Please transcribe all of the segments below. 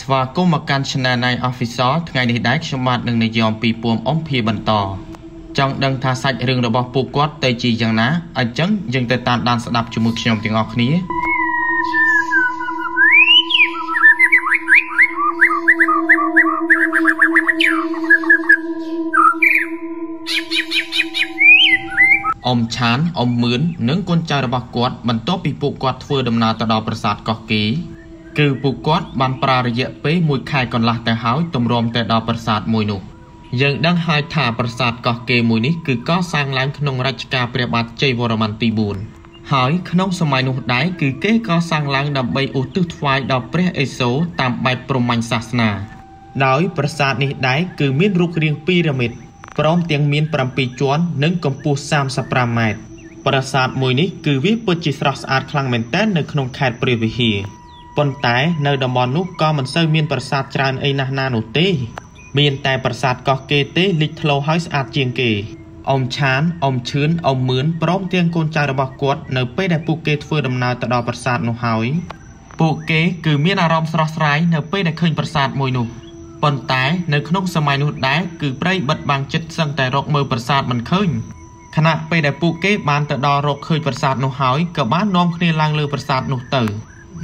ស្វាគមន៍មកកាន់ Channel 9 Official ថ្ងៃនេះដែរខ្ញុំបាទនឹងនិយាយអំពីពួមអ៊ំភាបន្ត ចង់ដឹងថាសាច់រឿងរបស់ពួកគាត់ទៅជាយ៉ាងណាអញ្ចឹងយើងទៅតាមដានស្ដាប់ជាមួយខ្ញុំទាំងអស់គ្នាអ៊ំឆានអ៊ំមឿននិងកូនចៅរបស់គាត់បន្ទាប់ពីពួកគាត់ធ្វើដំណើរទៅដល់ប្រាសាទកោះកេរ គឺពួកគាត់បានប្រើរយៈពេល1ខែកន្លះទៅហើយទម្រាំទៅដល់ប្រាសាទមួយនោះយើងដឹងហើយថាប្រាសាទកោះកេរមួយនេះគឺកសាងឡើងក្នុងរជ្ជកាលព្រះបាទជ័យវរ្ម័នទី4ហើយក្នុងសម័យនោះដែរគឺគេកសាងឡើងដើម្បីឧទ្ទិសថ្វាយដល់ព្រះអេសូរតាមបែបព្រហ្មញ្ញសាសនា ដោយប្រាសាទនេះដែរគឺមានរូបរាងពីរ៉ាមីតព្រមទាំងមាន7ជាន់និងកម្ពស់35ម៉ែត្រប្រាសាទមួយនេះគឺវាពិតជាស្រស់ស្អាតខ្លាំងមែនទែននៅក្នុងខេត្តព្រះវិហារ ប៉ុន្តែនៅតំបន់នោះក៏មិនសូវមានប្រាសាទច្រើនអីណាស់ណានោះទេ មានតែប្រាសាទកោះកេរទេលេចធ្លោហើយស្អាតជាងគេអ៊ំឆានអ៊ំឈឿនអ៊ំមឿនព្រមទាំងកូនចៅរបស់គាត់នៅពេលដែលពួកគេធ្វើដំណើរទៅដល់ប្រាសាទនោះហើយពួកគេគឺមានអារម្មណ៍ស្រស់ស្រាយនៅពេលដែលឃើញប្រាសាទមួយនោះប៉ុន្តែនៅក្នុងសម័យនោះដែរគឺព្រៃបិទបាំងចិត្តសឹងតែរកមើលប្រាសាទមិនឃើញខណៈពេលដែលពួកគេបានទៅដល់រកឃើញប្រាសាទនោះហើយក៏បាននាំគ្នាឡើងលើប្រាសាទនោះទៅ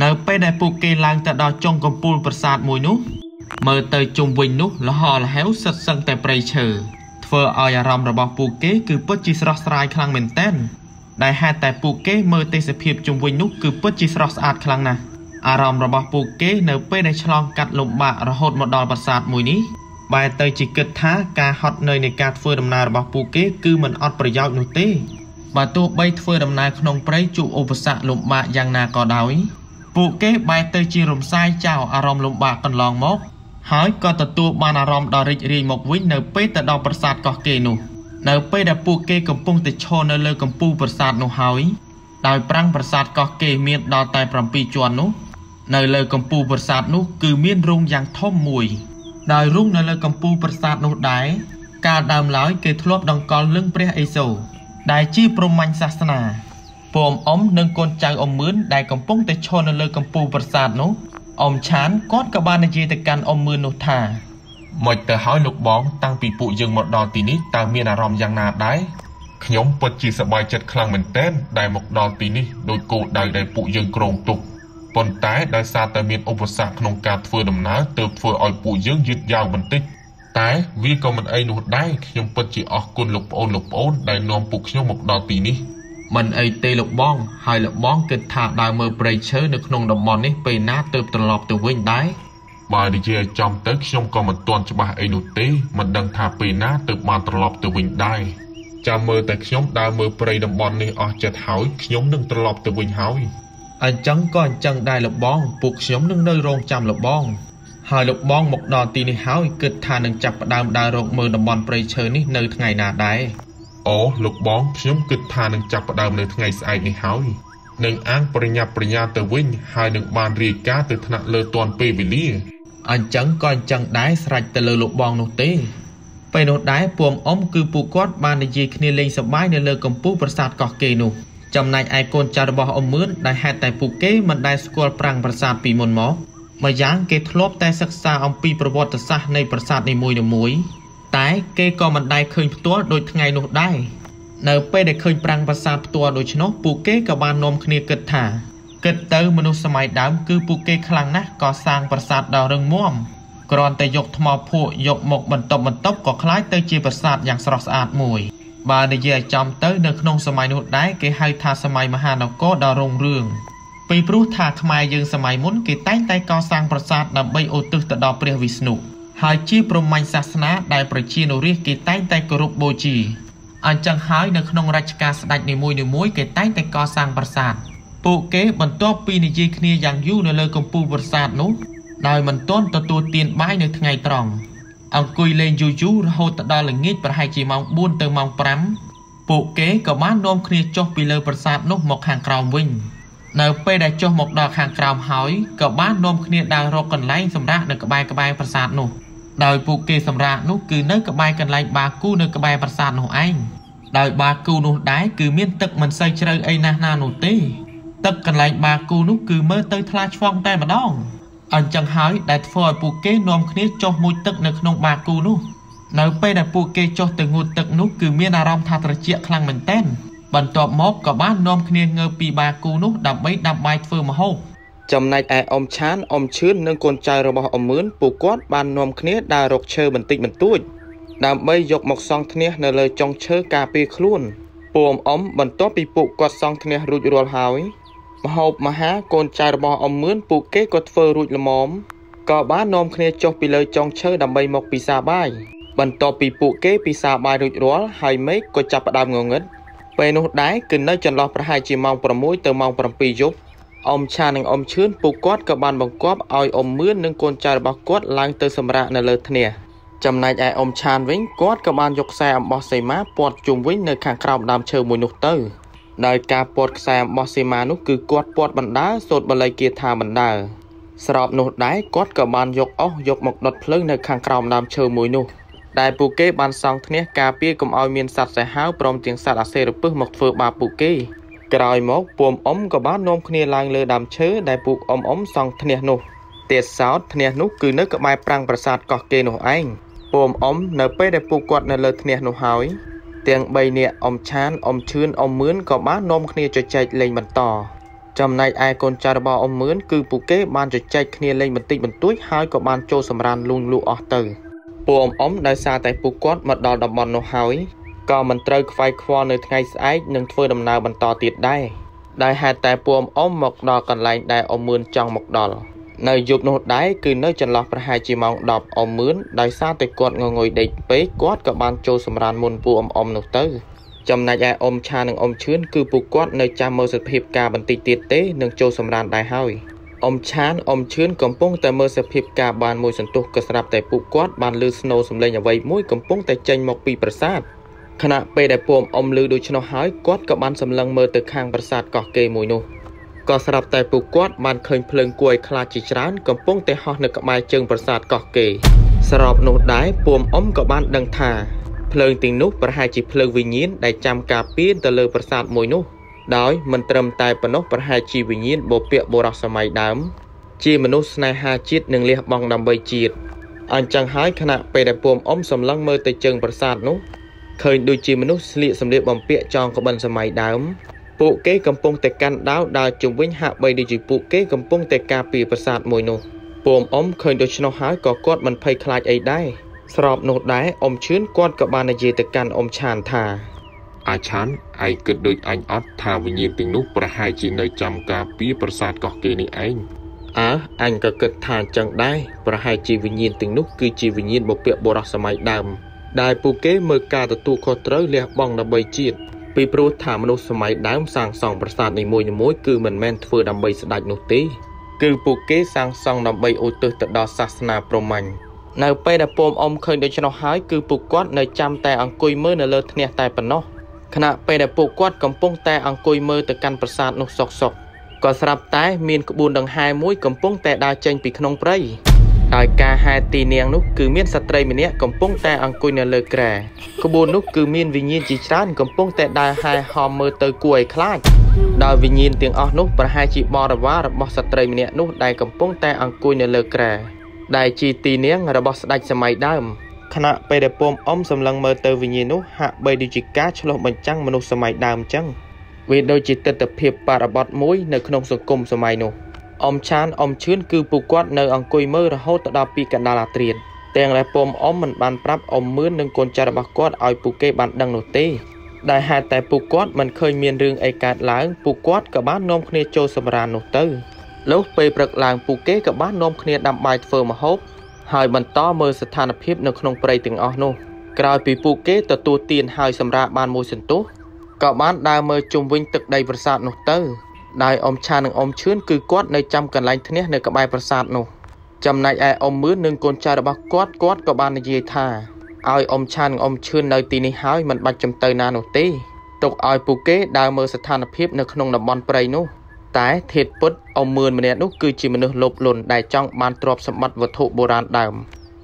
នៅពេលដែលពួកគេឡើងទៅដល់ចុងកំពូលប្រាសាទមួយនោះ មើលទៅជុំវិញនោះលហលហេវសិតសឹងតែព្រៃឈើធ្វើឲ្យអារម្មណ៍របស់ពួកគេគឺពិតជាស្រស់ស្រាយខ្លាំងមែនទែនដែលហេតុតែពួកគេមើលទេសភាពជុំវិញនោះគឺពិតជាស្រស់ស្អាតខ្លាំងណាស់អារម្មណ៍របស់ពួកគេនៅពេលដែលឆ្លងកាត់លំបាករហូតមកដល់ប្រាសាទមួយនេះបែរទៅជាគិតថាការហត់នឿយនៃការធ្វើដំណើររបស់ពួកគេគឺមិនអត់ប្រយោជន៍នោះទេបើទោះបីធ្វើដំណើរក្នុងព្រៃជួបឧបសគ្គលំបាកយ៉ាងណាក៏ដោយ ពួកគេបែរទៅជារំសាយចោលអារម្មណ៍លំបាកកន្លងមក ហើយក៏ទទួលបានអារម្មណ៍ដ៏រីករាយមកវិញនៅពេលទៅដល់ប្រាសាទកោះកេរនោះ នៅពេលដែលពួកគេកំពុងតែឈរនៅលើកំពូលប្រាសាទនោះហើយដោយប្រាំងប្រាសាទកោះកេរមានដល់តែ7ជាន់នោះ នៅលើកំពូលប្រាសាទនោះគឺមានរូងយ៉ាងធំមួយដោយរូងនៅលើកំពូលប្រាសាទនោះដែរកាលដើមឡើយគេធ្លាប់ដង្កល់លឹងព្រះអេសូរដែលជាព្រហ្មញ្ញសាសនា ពំអ៊ំនិងកូនចៅអ៊ំមឿនដែលកំពុងតែឈរនៅលើកំពូលប្រាសាទនោះអ៊ំឆានគាត់ក៏បាននិយាយទៅកាន់អ៊ំមឿននោះថាមិនទៅហើយលោកបង តាំងពីពួកយើងមកដល់ទីនេះតើមានអារម្មណ៍យ៉ាងណាដែរខ្ញុំពិតជាសប្បាយចិត្តខ្លាំងមែនទែនដែលមកដល់ទីនេះដោយគោលដៅដែលពួកយើងគ្រោងទុកប៉ុន្តែដោយសារតែមានឧបសគ្គក្នុងការធ្វើដំណើរទើបធ្វើឲ្យពួកយើងយឺតយ៉ាវបន្តិចតែវាក៏មិនអីនោះដែរខ្ញុំពិតជាអរគុណលោកប្អូនលោកប្អូនដែលនាំពួកខ្ញុំមកដល់ទីនេះ មិនអីទេលោកបង ហើយលោកបងគិតថាដើរមើលព្រៃឈើនៅក្នុងតំបន់នេះពេលណាទើបត្រឡប់ទៅវិញដែរបើនិយាយឲ្យចំទៅខ្ញុំក៏មិនទាន់ច្បាស់អីនោះទេមិនដឹងថាពេលណាទើបបានត្រឡប់ទៅវិញដែរចាំមើលតែខ្ញុំដើរមើលព្រៃតំបន់នេះអស់ចិត្តហើយខ្ញុំនឹងត្រឡប់ទៅវិញហើយអញ្ចឹងក៏អញ្ចឹងដែរលោកបងពួកខ្ញុំនឹងនៅរងចាំលោកបងហើយលោកបងមកដល់ទីនេះហើយគិតថានឹងចាប់ផ្ដើមដើររកមើលតំបន់ព្រៃឈើនេះនៅថ្ងៃណាដែរ អូលោកបងខ្ញុំគិតថានឹងចាប់ផ្ដើមនៅថ្ងៃស្អែកនេះហើយនឹងអាងប្រញាប់ប្រញាល់ទៅវិញហើយនឹងបានរាយការណ៍ទៅថ្នាក់លើទាន់ពេលវេលាអញ្ចឹងក៏អញ្ចឹងដែរស្រេចទៅលើលោកបងនោះទេពេលនោះដែរពួមអ៊ំគឺពួកគាត់បាននិយាយគ្នាលេងសប្បាយនៅលើកំពូលប្រាសាទកោះកេរនោះចំណែកឯកូនចៅរបស់អ៊ំមឿនដែលហេតុតែពួកគេមិនដែលស្គាល់ប្រាំងប្រាសាទពីមុនមក ម្យ៉ាងគេធ្លាប់តែសិក្សាអំពីប្រវត្តិសាស្ត្រនៃប្រាសាទនីមួយៗ តែគេក៏មិនដែលឃើញផ្ទាល់ដូចថ្ងៃនោះដែរនៅពេលដែលឃើញប្រាំងប្រាសាទផ្ទាល់ដូច្នោះពួកគេក៏បាននាំគ្នាគិតថាគិតទៅមនុស្សសម័យដើមគឺពួកគេខ្លាំងណាស់ក៏សាងប្រាសាទដ៏រឹងមាំគ្រាន់តែយកថ្មភក់យកមកបន្ទប់បន្ទប់ក៏คล้ายទៅជាប្រាសាទយ៉ាងស្រស់ស្អាតមួយបើនិយាយចំទៅនៅក្នុងសម័យនោះដែរគេហៅថាសម័យមហានគរដ៏រុងរឿងពីព្រោះថាខ្មែរយើងសម័យមុនគេតែងតែកសាងប្រាសាទដើម្បីឧទ្ទិសទៅដល់ព្រះវិស្ណុ ហើយជាព្រហ្មញ្ញសាសនាដែលប្រជានុរាស្ត្រគេតែងតែគោរពបូជាអញ្ចឹងហើយនៅក្នុងរជ្ជកាលស្ដេចនីមួយៗគេតែងតែកសាងប្រាសាទពួកគេបន្ទាប់ពីនិយាយគ្នាយ៉ាងយូរនៅលើកំពូលប្រាសាទនោះដោយមិនទាន់ទទួលទានបាយនៅថ្ងៃត្រង់អង្គុយលេងយូរយូររហូតដល់ល្ងាចប្រហែលជាម៉ោង4ទៅម៉ោង5ពួកគេក៏បាននាំគ្នាចុះពីលើប្រាសាទនោះមកខាងក្រោមវិញ នៅពេលដែលចុះមកដល់ខាងក្រោមហើយក៏បាននាំគ្នាដើររកកន្លែងសម្រាប់នៅក្បែរក្បែរប្រាសាទនោះ ដោយពួកគេសម្រាកនោះគឺនៅក្បែរកន្លែងបាគូនៅក្បែរប្រាសាទនោះឯងដោយបាគូនោះដែរគឺមានទឹកមិនសូវជ្រៅអីណាស់ណានោះទេ ទឹកកន្លែងបាគូនោះគឺមើលទៅថ្លាឆ្វង់តែម្ដងអញ្ចឹងហើយដែលធ្វើឲ្យពួកគេនាំគ្នាចុះមួយទឹកនៅក្នុងបាគូនោះនៅពេលដែលពួកគេចុះទៅងូតទឹកនោះគឺមានអារម្មណ៍ថាត្រជាក់ខ្លាំងមែនទែនបន្ទាប់មកក៏បាននាំគ្នាងើបពីបាគូនោះដើម្បីដាំបាយធ្វើម្ហូប ចំណែកឯអ៊ំឆានអ៊ំឈឿននិងកូនចៅរបស់អ៊ំមឿនពួកគាត់បាននាំគ្នាដើររកឈើបន្តិចបន្តួចដើម្បីយកមកសង់ធ្នះនៅលើចុងឈើការពារខ្លួនពួកអ៊ំអ៊ំបន្ទាប់ពីពួកគាត់សង់ធ្នះរួចរាល់ហើយមហូបមហាកូនចៅរបស់អ៊ំមឿនពួកគេក៏ធ្វើរួចល្មមក៏បាននាំគ្នាចុះពីលើចុងឈើដើម្បីមកពិសាបាយបន្ទាប់ពីពួកគេពិសាបាយរួចរាល់ហើយមេឃក៏ចាប់ផ្ដើមងងឹតពេលនោះដែរគឺនៅចន្លោះប្រហែលជាម៉ោង6ទៅម៉ោង7យប់ អ៊ំឆានិងអ៊ំឈឿនពួកគាត់ក៏បានបង្គាប់ឲ្យអ៊ំមឿននិងកូនចៅរបស់គាត់ឡើងទៅសម្រាកនៅលើធ្នះចំណែកឯអ៊ំឆានវិញគាត់ក៏បានយកខ្សែអំបោះសីមាព័ទ្ធជុំវិញនៅខាងក្រោមដើមឈើមួយនោះទៅដោយការព័ទ្ធខ្សែអំបោះសីមានោះគឺគាត់ព័ទ្ធបណ្ដើសូត្របល័យគាថាបណ្ដើស្របនោះដែរគាត់ក៏បានយកអុសយកមកដុតភ្លើងនៅខាងក្រោមដើមឈើមួយនោះដែលពួកគេបានសង់ធ្នះការពារកុំឲ្យមានសត្វសាហាវព្រមទាំងសត្វអាសេរពឹសមកធ្វើបាបពួកគេ ក្រោយមកពួមអ៊ំក៏បាននាំគ្នាឡើងលើដើមឈើដែលពួកអ៊ំអ៊ំសង់ធ្នះនោះទៀតសោតធ្នះនោះគឺនៅក្បែរប្រាំងប្រាសាទកោះគេនោះឯងពួមអ៊ំនៅពេលដែលពួកគាត់នៅលើធ្នះនោះហើយទាំង3នាក់អ៊ំឆានអ៊ំឈឿនអ៊ំមឿនក៏បាននាំគ្នាជជែកលេងបន្តចំណែកឯកូនចៅរបស់អ៊ំមឿនគឺពួកគេបានជជែកគ្នាលេងបន្តិចបន្តួចហើយក៏បានចូលសម្រានលូងលូអស់ទៅពួកអ៊ំអ៊ំដោយសារតែពួកគាត់មកដល់តំបន់នោះហើយ ក៏មិនត្រូវខ្វាយខ្វល់នៅថ្ងៃស្អែកនឹងធ្វើដំណើរបន្តទៀតដែរដោយហេតុតែពួកអ៊ំអ៊ំមកដល់កន្លែងដែលអ៊ំមឿនចង់មកដល់នៅយប់នោះដែរគឺនៅចន្លោះប្រហែលជាម៉ោង10អ៊ំមឿនដោយសារតែគាត់ងងុយដេកពេកគាត់ក៏បានចូលសម្រានមុនពួកអ៊ំអ៊ំនោះទៅចំណែកឯអ៊ំឆានិងអ៊ំឈឿនគឺពួកគាត់នៅចាំមើលសភាពការបន្តិចទៀតទេនឹងចូលសម្រានដែរហើយអ៊ំឆានអ៊ំឈឿនកំពុងតែមើលសភាពការបានមួយសន្ទុះក៏ស្រាប់តែពួកគាត់បានលឺស្នូរសំឡេងអ្វីមួយកំពុងតែចេញមកពីប្រាសាទ ខណៈពេលដែលពួកអ៊ំលឺដូច្នោះហើយគាត់ក៏បានសម្លឹងមើលទៅខាងប្រាសាទកោះគេមួយនោះក៏ស្រាប់តែពួកគាត់បានឃើញភ្លើងគួរឲ្យខ្លាចជាច្រើនកំពុងតែហោះនៅក្បែរជើងប្រាសាទកោះគេស្របនោះដែរពួកអ៊ំក៏បានដឹងថាភ្លើងទាំងនោះប្រហែលជាភ្លើងវិញ្ញាណដែលចាំការពារទៅលើប្រាសាទមួយនោះដោយមិនត្រឹមតែប៉ុណ្ណោះប្រហែលជាវិញ្ញាណបូព៌បុរសសម័យដើម ជាមនុស្សស្នេហាជាតិនិងលះបង់ដើម្បីជាតិអញ្ចឹងហើយខណៈពេលដែលពួមអ៊ំសម្លឹងមើលទៅជើងប្រាសាទនោះ ឃើញដូចជាមនុស្សស្លៀកសម្លៀកបំពាក់ចងក្បិនសម័យដើមពួកគេកំពុងតែកាន់ដាវដើរជុំវិញហាក់បីដូចជាពួកគេកំពុងតែការពារប្រាសាទមួយនោះពួមអ៊ំឃើញដូច្នោះហើយក៏គាត់មិនភ័យខ្លាចអីដែរស្របនោះដែរអ៊ំឈឿនគាត់ក៏បាននិយាយទៅកាន់អ៊ំឆានថាអាឆានឯងគិតដូចអញអត់ថាវិញ្ញាណទាំងនោះប្រហែលជានៅចាំការពារប្រាសាទកោះគេនេះឯងអើអញក៏គិតថាអញ្ចឹងដែរប្រហែលជាវិញ្ញាណទាំងនោះគឺជាវិញ្ញាណបុព្វបុរសសម័យដើម ដែលពួកគេមើលការទទួលខុសត្រូវលះបង់ដើម្បីជាតិពីព្រោះថាមនុស្សសម័យដើមសាងសង់ប្រាសាទនីមួយៗគឺមិនមែនធ្វើដើម្បីស្ដេចនោះទេគឺពួកគេសាងសង់ដើម្បីឧទ្ទិសទៅដល់សាសនាព្រហ្មញ្ញនៅពេលដែលពំអ៊ំឃើញដូច្នោះហើយគឺពួកគាត់នៅចាំតែអង្គុយមើលនៅលើធ្នះតែប៉ុណ្ណោះខណៈពេលដែលពួកគាត់កំពុងតែអង្គុយមើលទៅកាន់ប្រាសាទនោះសុកសុកក៏ស្រាប់តែមានក្បួនដង្ហែមួយកំពុងតែដើរចេញពីក្នុងព្រៃ ដោយការហែទីនាងនោះគឺមានស្ត្រីម្នាក់កំពុងតែអង្គុយនៅលើក្រែក្បួននោះគឺមានវិញ្ញាណជាច្រើនកំពុងតែដើរហែហមមើលទៅគួរឲ្យខ្លាចដោយវិញ្ញាណទាំងអស់នោះប្រហែលជាបរិវាររបស់ស្ត្រីម្នាក់នោះដែលកំពុងតែអង្គុយនៅលើក្រែដែលជាទីនាងរបស់ស្ដេចសម័យដើមខណៈពេលដែលពុំអ៊ំសម្លឹងមើលទៅវិញ្ញាណនោះហាក់បីដូចជាការឆ្លុះបញ្ចាំងមនុស្សសម័យដើមអញ្ចឹងវាដូចជាទស្សនវិជ្ជាបរិបត្តិមួយនៅក្នុងសង្គមសម័យនោះ អ៊ំឆានអ៊ំឈឿនគឺពួកគាត់នៅអង្គុយមើលរហូតដល់ពីកណ្ដាលអាត្រៀនទាំងដែលពុំអ៊ំមិនបានប្រាប់អ៊ំមឿននិងកូនចៅរបស់គាត់ឲ្យពួកគេបានដឹងនោះទេដែលហេតុតែពួកគាត់មិនឃើញមានរឿងអីកើតឡើងពួកគាត់ក៏បាននាំគ្នាចូលសម្រាននោះទៅលុះពេលព្រឹកឡើងពួកគេក៏បាននាំគ្នាដាំបាយធ្វើម្ហូបហើយបន្តមើលស្ថានភាពនៅក្នុងព្រៃទាំងអស់នោះក្រោយពីពួកគេទទួលទានហើយសម្រាកបានមួយសន្ទុះក៏បានដើរមើលជុំវិញទឹកដីប្រាសាទនោះទៅ ដោយអ៊ំឆានិងអ៊ំឈឿនគឺគាត់នៅចាំកន្លែងធ្នះនៅក្បែរប្រាសាទនោះចំណែកឯអ៊ំមឿននិងកូនចៅរបស់គាត់គាត់ក៏បាននិយាយថាឲ្យអ៊ំឆានិងអ៊ំឈឿននៅទីនេះហើយមិនបាច់ចំទៅណានោះទេទុកឲ្យពួកគេដើរមើលស្ថានភាពនៅក្នុងតំបន់ព្រៃនោះតែធាតពុតអ៊ំមឿនម្នាក់នោះគឺជាមនុស្សលោភលន់ដែលចង់បានទ្រព្យសម្បត្តិវត្ថុបុរាណដើម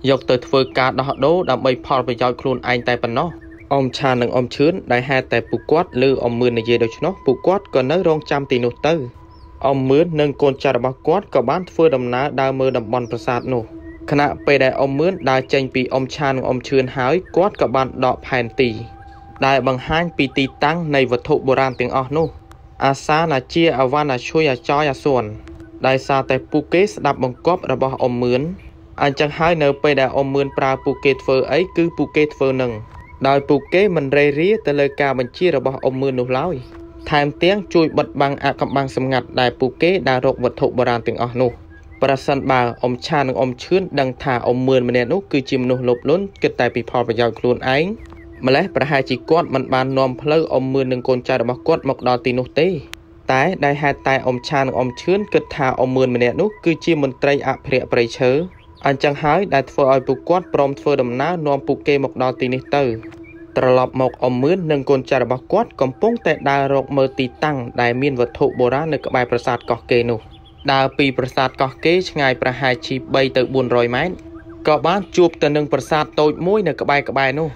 យកទៅធ្វើការដោះដូរដើម្បីផលប្រយោជន៍ខ្លួនឯងតែប៉ុណ្ណោះ អ៊ំឆាននិងអ៊ំឈឿនដែលហេតុតែពួកគាត់ឬអ៊ំមឿននិយាយដូច្នោះពួកគាត់ក៏នៅរងចាំទីនោះទៅអ៊ំមឿននិងកូនចៅរបស់គាត់ក៏បានធ្វើដំណើរដើរមើលតំបន់ប្រាសាទនោះខណៈពេលដែលអ៊ំមឿនដើរចេញពីអ៊ំឆាននិងអ៊ំឈឿនហើយគាត់ក៏បានដកផែនទីដែលបង្ហាញពីទីតាំងនៃវត្ថុបុរាណទាំងអស់នោះ អាសាណាជាអវណ្ណាជួយអាចយអាសួនដោយសារតែពួកគេស្ដាប់បង្គាប់របស់អ៊ំមឿនអញ្ចឹងហើយនៅពេលដែលអ៊ំមឿនប្រើពួកគេធ្វើអីគឺពួកគេធ្វើនឹង ដោយពួកគេមិនរេរាទៅលើការបញ្ជារបស់អ៊ំមឿននោះឡើយថែមទាំងជួយបិទបាំងអកំបាំងសម្ងាត់ដែលពួកគេដើររកវត្ថុបុរាណទាំងអស់នោះប្រសិនបើអ៊ំឆានិងអ៊ំឈឿនដឹងថាអ៊ំមឿនម្នាក់នោះគឺជាមនុស្សលោភលន់គិតតែពីផលប្រយោជន៍ខ្លួនឯងម្លេះប្រហែលជាគាត់មិនបាននាំផ្លូវអ៊ំមឿននិងកូនចៅរបស់គាត់មកដល់ទីនោះទេតែដែលហេតុតែអ៊ំឆានិងអ៊ំឈឿនគិតថាអ៊ំមឿនម្នាក់នោះគឺជាមន្ត្រីអភិរក្សព្រៃឈើ អញ្ចឹងហើយដែលធ្វើឲ្យពួកគាត់ព្រមធ្វើដំណើរនាំពួកគេមកដល់ទីនេះទៅត្រឡប់មកអ៊ំមឿននិងកូនចៅរបស់គាត់កំពុងតែដើររកមើលទីតាំងដែលមានវត្ថុបុរាណនៅក្បែរប្រាសាទកោះកេរនោះដើរពីប្រាសាទកោះកេរឆ្ងាយប្រហែលជា3ទៅ400ម៉ែត្រក៏បានជួបទៅនឹងប្រាសាទតូចមួយនៅក្បែរក្បែរនោះ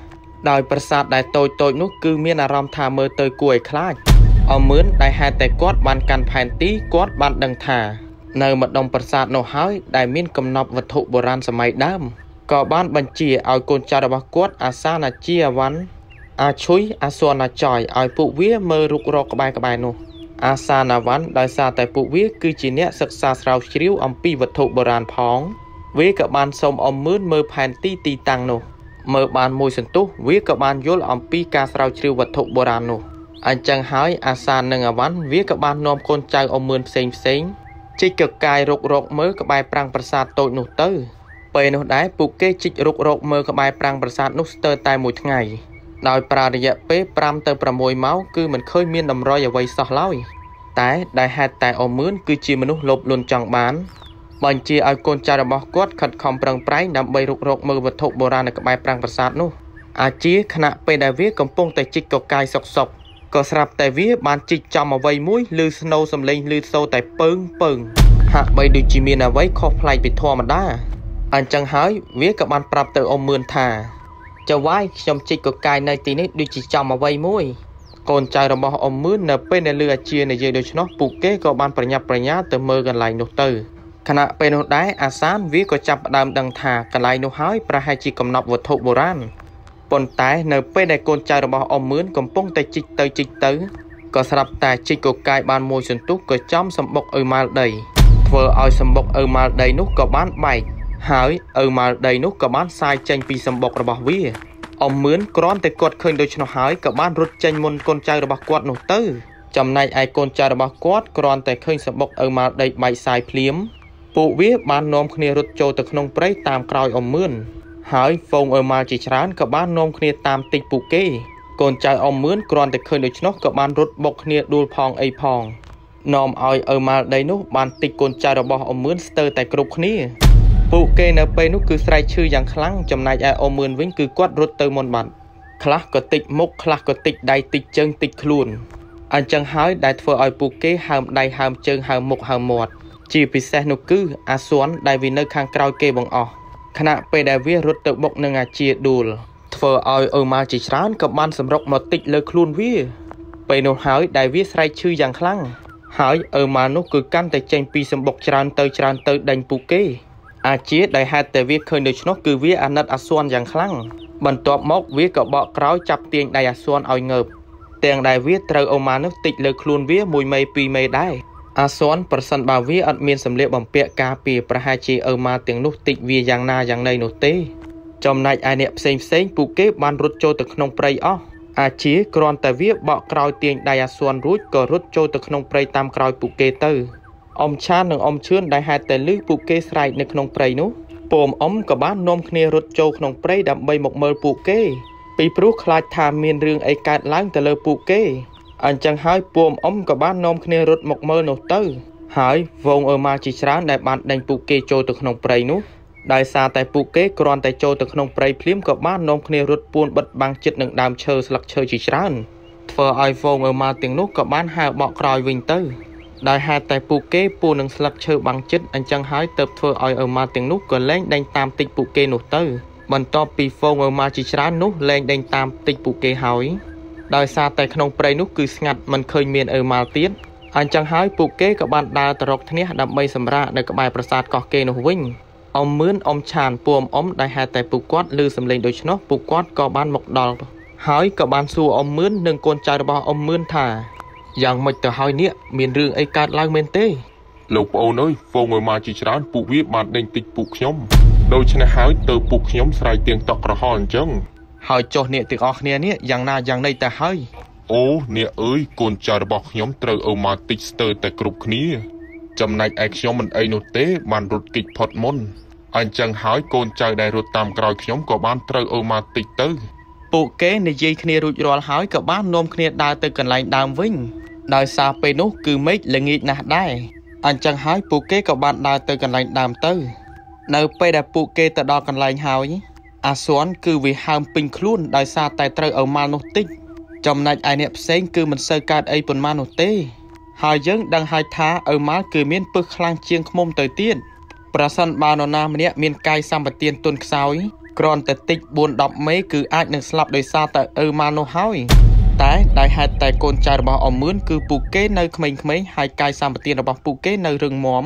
ដោយប្រាសាទដែលតូចតូចនោះគឺមានអារម្មណ៍ថាមើលទៅគួរឲ្យខ្លាចអមឿនដែលហេតុតែគាត់បានកាន់ផែនទីគាត់បានដឹងថា នៅម្ដុំប្រាសាទនោះហើយដែលមានកំណប់វត្ថុបុរាណសម័យដើមក៏បានបញ្ជាឲ្យកូនចៅរបស់គាត់អាសាណាជាអវ័នអាឈុយអាសួនណាចយឲ្យពួកវាមើលរុករកក្បែរក្បែរនោះអាសាណាវ័នដោយសារតែពួកវាគឺជាអ្នកសិក្សាស្រាវជ្រាវអំពីវត្ថុបុរាណផងវាក៏បានសូមអមមឿនមើលផែនទីទីតាំងនោះមើលបានមួយសន្ទុះវាក៏បានយល់អំពីការស្រាវជ្រាវវត្ថុបុរាណនោះអញ្ចឹងហើយអាសាននិងអាវ៉ាន់វាក៏បាននាំកូនចៅអមឿនផ្សេងផ្សេង ជីកកកាយរុករកមើលក្បែរប្រាំងប្រាសាទតូចនោះទៅពេលនោះដែរពួកគេជីករុករកមើលក្បែរប្រាំងប្រាសាទនោះស្ទើរតែមួយថ្ងៃដោយប្រើរយៈពេល5ទៅ6ម៉ោងគឺមិនឃើញមានតម្រុយអ្វីសោះឡើយតែដែលហេតុតែអមឿនគឺជាមនុស្សលោភលន់ចង់បានបញ្ជាឲ្យកូនចៅរបស់គាត់ខិតខំប្រឹងប្រែងដើម្បីរុករកមើលវត្ថុបុរាណនៅក្បែរប្រាំងប្រាសាទនោះអាជាខណៈពេលដែលវាកំពុងតែជីកកកាយសុកសុក ក៏ស្រាប់តែវាបានជីកចំអ្វីមួយឮស្នូសំឡេងឮសូរតែពើងពើងហាក់បីដូចជាមានអ្វីខុសប្លែកពីធម្មតាអញ្ចឹងហើយវាក៏បានប្រាប់ទៅអ៊ំមឿនថាចៅវាយខ្ញុំជីកកកាយនៅទីនេះដូចជាចំអ្វីមួយកូនចៅរបស់អ៊ំមឿននៅពេលដែលឮអាជានិយាយដូច្នោះពួកគេក៏បានប្រញាប់ប្រញាល់ទៅមើលកន្លែងនោះទៅខណៈពេលនោះដែរអាសានវាក៏ចាប់ផ្ដើមដឹងថាកន្លែងនោះហើយប្រហែលជាកំណប់វត្ថុបុរាណ ប៉ុន្តែនៅពេលដែលកូនចៅរបស់អ៊ំមឿនកំពុងតែជីកទៅជីកទៅក៏ស្រាប់តែជីកកកាយបានមួយសន្ទុះក៏ចំសម្បុកឪម៉ាល់ដីធ្វើឲ្យសម្បុកឪម៉ាល់ដីនោះក៏បានបែកហើយឪម៉ាល់ដីនោះក៏បានសាយចេញពីសម្បុករបស់វាអ៊ំមឿនគ្រាន់តែគាត់ឃើញដូច្នោះហើយក៏បានរត់ចេញមុនកូនចៅរបស់គាត់នោះទៅចំណែកឯកូនចៅរបស់គាត់គ្រាន់តែឃើញសម្បុកឪម៉ាល់ដីបែកសាយភ្លាម ពួកវាបាននាំគ្នារត់ចូលទៅក្នុងព្រៃតាមក្រោយអ៊ំមឿន ហើយហ្វូងអឺម៉ាល់ជាច្រើនក៏បាននាំគ្នាតាមតិចពួកគេ កូនចៅអ៊ំមឿនគ្រាន់តែឃើញដូច្នោះក៏បានរត់បុកគ្នាដួលផងអីផងនាំឲ្យអឺម៉ាល់ដីនោះបានតិចកូនចៅរបស់អ៊ំមឿនស្ទើរតែគ្រប់គ្នាពួកគេនៅពេលនោះគឺស្រែកឈឺយ៉ាងខ្លាំងចំណែកឯអ៊ំមឿនវិញគឺគាត់រត់ទៅមុនបាត់ខ្លះក៏តិចមុខខ្លះក៏តិចដៃតិចជើងតិចខ្លួនអញ្ចឹងហើយដែលធ្វើឲ្យពួកគេហើមដៃហើមជើងហើមមុខហើមមាត់ជាពិសេសនោះគឺអាសួនដែលវានៅខាងក្រោយគេបង្អស់ ខណៈពេលដែលវារត់ទៅបុកនឹងអាជាដួលធ្វើឲ្យអ៊ឺម៉ាល់ជាច្រើនក៏បានសម្រុកមកតិចលើខ្លួនវាពេលនោះហើយដែលវាស្រែកឈឺយ៉ាងខ្លាំងហើយអ៊ឺម៉ាល់នោះគឺកាន់តែចេញពីសម្បុកច្រើនទៅច្រើនទៅដេញពួកគេអាជាដែលហេតុតែវាឃើញដូច្នោះគឺវាអាណិតអាសួនយ៉ាងខ្លាំងបន្ទាប់មកវាក៏បកក្រោយចាប់ទាញដៃអាសួនឲ្យងើបទាំងដែលវាត្រូវអូម៉ានោះតិចលើខ្លួនវាមួយមេពីរមេដែរ អាសន់ប្រសិនបើវាអត់មានសម្លៀកបំពាក់ការពារប្រហែលជាអឺម៉ាទាំងនោះតិចវាយ៉ាងណាយ៉ាងណីនោះទេចំណែកឯអ្នកផ្សេងផ្សេងពួកគេបានរត់ចូលទៅក្នុងព្រៃអស់អាជាគ្រាន់តែវាបកក្រោយទាញដៃអាសន់រួចក៏រត់ចូលទៅក្នុងព្រៃតាមក្រោយពួកគេទៅអ៊ំឆាននិងអ៊ំឈឿនដែលហេតុតែលឺពួកគេស្រែកនៅក្នុងព្រៃនោះពូមអ៊ំក៏បាននាំគ្នារត់ចូលក្នុងព្រៃដើម្បីមកមើលពួកគេ ពីព្រោះខ្លាចថាមានរឿងអីកើតឡើងទៅលើពួកគេ អញ្ចឹងហើយពួកអ៊ំក៏បាននាំគ្នារត់មកមើលនោះទៅ ហើយវងអឺម៉ាជាច្រើនដែលបានដេញពួកគេចូលទៅក្នុងព្រៃនោះដោយសារតែពួកគេគ្រាន់តែចូលទៅក្នុងព្រៃភ្លាមក៏បាននាំគ្នារត់ពួនបិទបាំងចិត្តនឹងដើមឈើស្លឹកឈើជាច្រើនធ្វើឲ្យវងអឺម៉ាទាំងនោះក៏បានហើបកក្រោយវិញទៅដោយហេតុតែពួកគេពួននឹងស្លឹកឈើបាំងចិត្តអញ្ចឹងហើយទៅធ្វើឲ្យអឺម៉ាទាំងនោះក៏លែងដេញតាមតិចពួកគេនោះទៅបន្ទាប់ពីហ្វូងអឺម៉ាជាច្រើននោះលែងដេញតាមតិចពួកគេហើយ ដោយសារតែក្នុងព្រៃនោះគឺស្ងាត់មិនឃើញមានអឺម៉ាល់ទៀតអញ្ចឹងហើយពួកគេក៏បានដើរទៅរកគ្នាដើម្បីសម្រាកនៅក្បែរប្រាសាទកោះកេរនោះវិញអ៊ំមឿនអ៊ំឆានពួមអ៊ំដែលហេតុតែពួកគាត់ឮសំឡេងដូច្នោះពួកគាត់ក៏បានមកដល់ហើយក៏បានសួរអ៊ំមឿននិងកូនចៅរបស់អ៊ំមឿនថាយ៉ាងម៉េចទៅហើយនេះមានរឿងអីកើតឡើងមែនទេលោកប្អូនអើយហ្វូងឲ្យមកជាច្រើនពួកវាបានដេញតិចពួកខ្ញុំដូច្នេះហើយទៅពួកខ្ញុំស្រ័យទៀងតក់ក្រហល់អញ្ចឹង ហើយចុះអ្នកទាំងអស់គ្នានេះយ៉ាងណាយ៉ាងណីទៅហើយអូអ្នកអើយកូនចៅរបស់ខ្ញុំត្រូវអូម៉ាទិកស្ទើរតែគ្រប់គ្នា ចំណែកឯខ្ញុំមិនអីនោះទេ បានរត់គេចផុតមុនអញ្ចឹងហើយកូនចៅដែលរត់តាមក្រោយខ្ញុំក៏បានត្រូវអូម៉ាទិកទៅពួកគេនិយាយគ្នារួចរាល់ហើយក៏បាននាំគ្នាដើរទៅកន្លែងដើមវិញ ដោយសារពេលនោះគឺមេឃល្ងាចណាស់ដែរអញ្ចឹងហើយពួកគេក៏បានដើរទៅកន្លែងដើមទៅ នៅពេលដែលពួកគេទៅដល់កន្លែងហើយ អាសួនគឺវាហើមពេញខ្លួនដោយសារតែត្រូវអូម៉ាល់នោះតិចចំណែកឯអ្នកផ្សេងគឺមិនសូវកើតអីប៉ុន្មាននោះទេ ហើយយើងដឹងហើយថាឪម៉ាល់គឺមានពឹសខ្លាំងជាងឃ្មុំទៅទៀតប្រសិនបើនរណាម្នាក់មានកាយសម្បទានទុនខ្សោយគ្រាន់តែតិច4 10មេគឺអាចនឹងស្លាប់ដោយសារតែឪម៉ាល់នោះហើយតែដោយហេតុតែកូនចៅរបស់អមឿនគឺពួកគេនៅក្មេងៗហើយកាយសម្បទានរបស់ពួកគេនៅរឹងមាំ